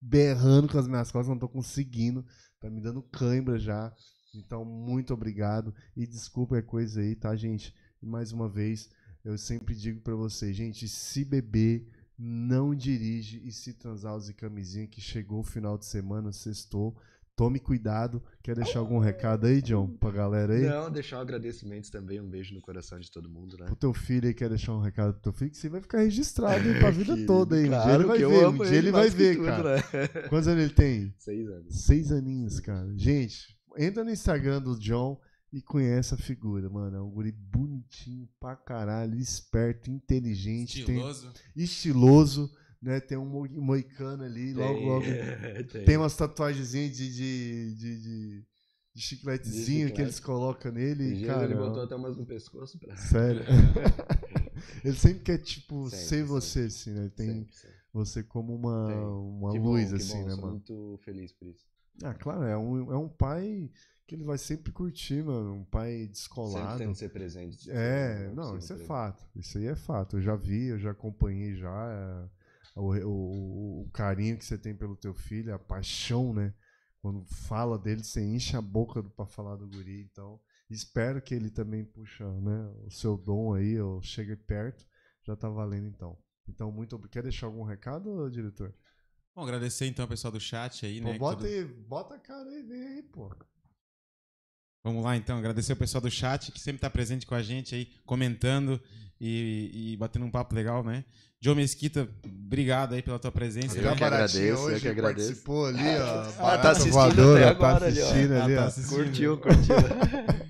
berrando com as minhas costas, não tô conseguindo. Tá me dando cãibra já. Então, muito obrigado. E desculpa a coisa aí, tá, gente? E mais uma vez, eu sempre digo pra vocês, gente, se beber, não dirige. E se transar, use camisinha, que chegou o final de semana, sextou. Tome cuidado. Quer deixar algum recado aí, John, pra galera aí?
Não, deixar um agradecimentos também, um beijo no coração de todo mundo, né?
Pro teu filho aí, quer deixar um recado pro teu filho, que você vai ficar registrado aí pra vida
Que-
toda aí. Um dia
claro
ele vai ver, um dia ele vai ver,
tudo,
cara.
né?
Quantos anos ele tem?
Seis anos.
Seis aninhos, cara. Gente, entra no Instagram do John e conhece a figura, mano. É um guri bonitinho pra caralho, esperto, inteligente, tem-
Estiloso.
estiloso, né? Tem um mo- moicano ali, logo, logo.
tem.
Tem umas tatuagenzinhas de, de, de, de, de chicletezinho
De
que eles colocam nele.
Dias
cara,
ele botou até umas no pescoço pra...
Sério. ele sempre quer, tipo,
Sempre,
ser você, assim, né? Tem
Sempre, sempre.
você como uma,
Tem.
uma
Que
luz,
bom, que
assim,
bom,
né,
sou
mano?
muito feliz por isso.
Ah, claro, é um, é um pai que ele vai sempre curtir, mano. Um pai
Sempre
descolado.
tendo ser presente.
É,
sempre
não, isso é fato. Isso aí é fato. Eu já vi, eu já acompanhei já é, o, o- o- carinho que você tem pelo teu filho, a paixão, né? Quando fala dele, você enche a boca do- pra falar do guri. Então, espero que ele também puxa né, o seu dom aí, ou chegue perto. Já tá valendo então. Então, muito obrigado. Quer deixar algum recado, diretor?
Bom, agradecer então ao pessoal do chat aí,
Pô,
né?
bota
todo-
aí, bota a cara aí, vem aí, pô.
Vamos lá então, agradecer ao pessoal do chat que sempre está presente com a gente aí, comentando e, e batendo um papo legal, né? Joe Mesquita, obrigado aí pela tua presença.
Eu
né?
que agradeço, eu
hoje
que agradeço.
participou ali, ó.
Ah, tá assistindo
voadora,
até agora
tá
ali, ó.
assistindo ali,
tá
ó.
assistindo.
Curtiu, curtiu.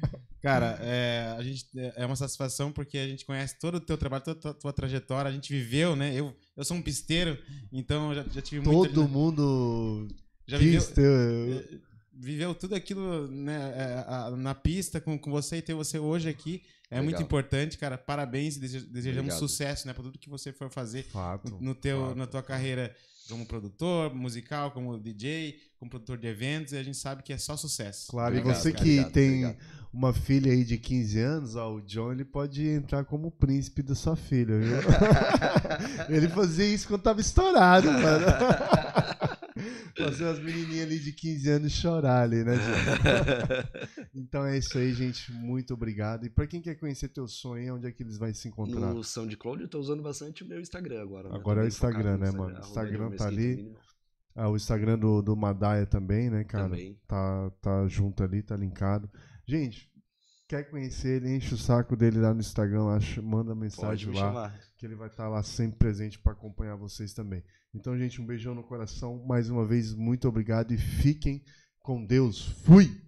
Cara, é, a gente, é uma satisfação porque a gente conhece todo o teu trabalho, toda a tua, tua trajetória, a gente viveu, né? Eu, eu sou um pisteiro, então já, já tive muita...
Todo mundo
já viveu,
ter.
viveu tudo aquilo né, é, na pista com, com você e ter você hoje aqui é
Legal.
muito importante, cara. Parabéns e dese- desejamos
Obrigado.
sucesso, né, para tudo que você for fazer
Fato.
no teu,
fato.
na tua carreira como produtor musical, como DJ, como produtor de eventos, e a gente sabe que é só sucesso.
Claro,
Obrigado,
e você
cara,
que
obrigado,
tem
obrigado.
Uma filha aí de 15 anos, ó, o John ele pode entrar como príncipe da sua filha, viu? ele fazia isso quando tava estourado, mano. Fazer as menininhas ali de 15 anos chorar ali, né, John? Então é isso aí, gente. Muito obrigado. E pra quem quer conhecer teu sonho, onde é que eles vão se encontrar?
No São de Cloud eu tô usando bastante o meu Instagram agora. né?
Agora é o Instagram, né, mano?
arroba
Instagram tá ali.
Minimal.
Ah, o Instagram do, do Madaia também, né, cara?
Também.
Tá, tá junto ali, tá linkado. Gente, quer conhecer ele, enche o saco dele lá no Instagram, lá, ch- manda mensagem
me
lá,
chamar.
que ele vai estar lá sempre presente para acompanhar vocês também. Então, gente, um beijão no coração. Mais uma vez, muito obrigado e fiquem com Deus. Fui!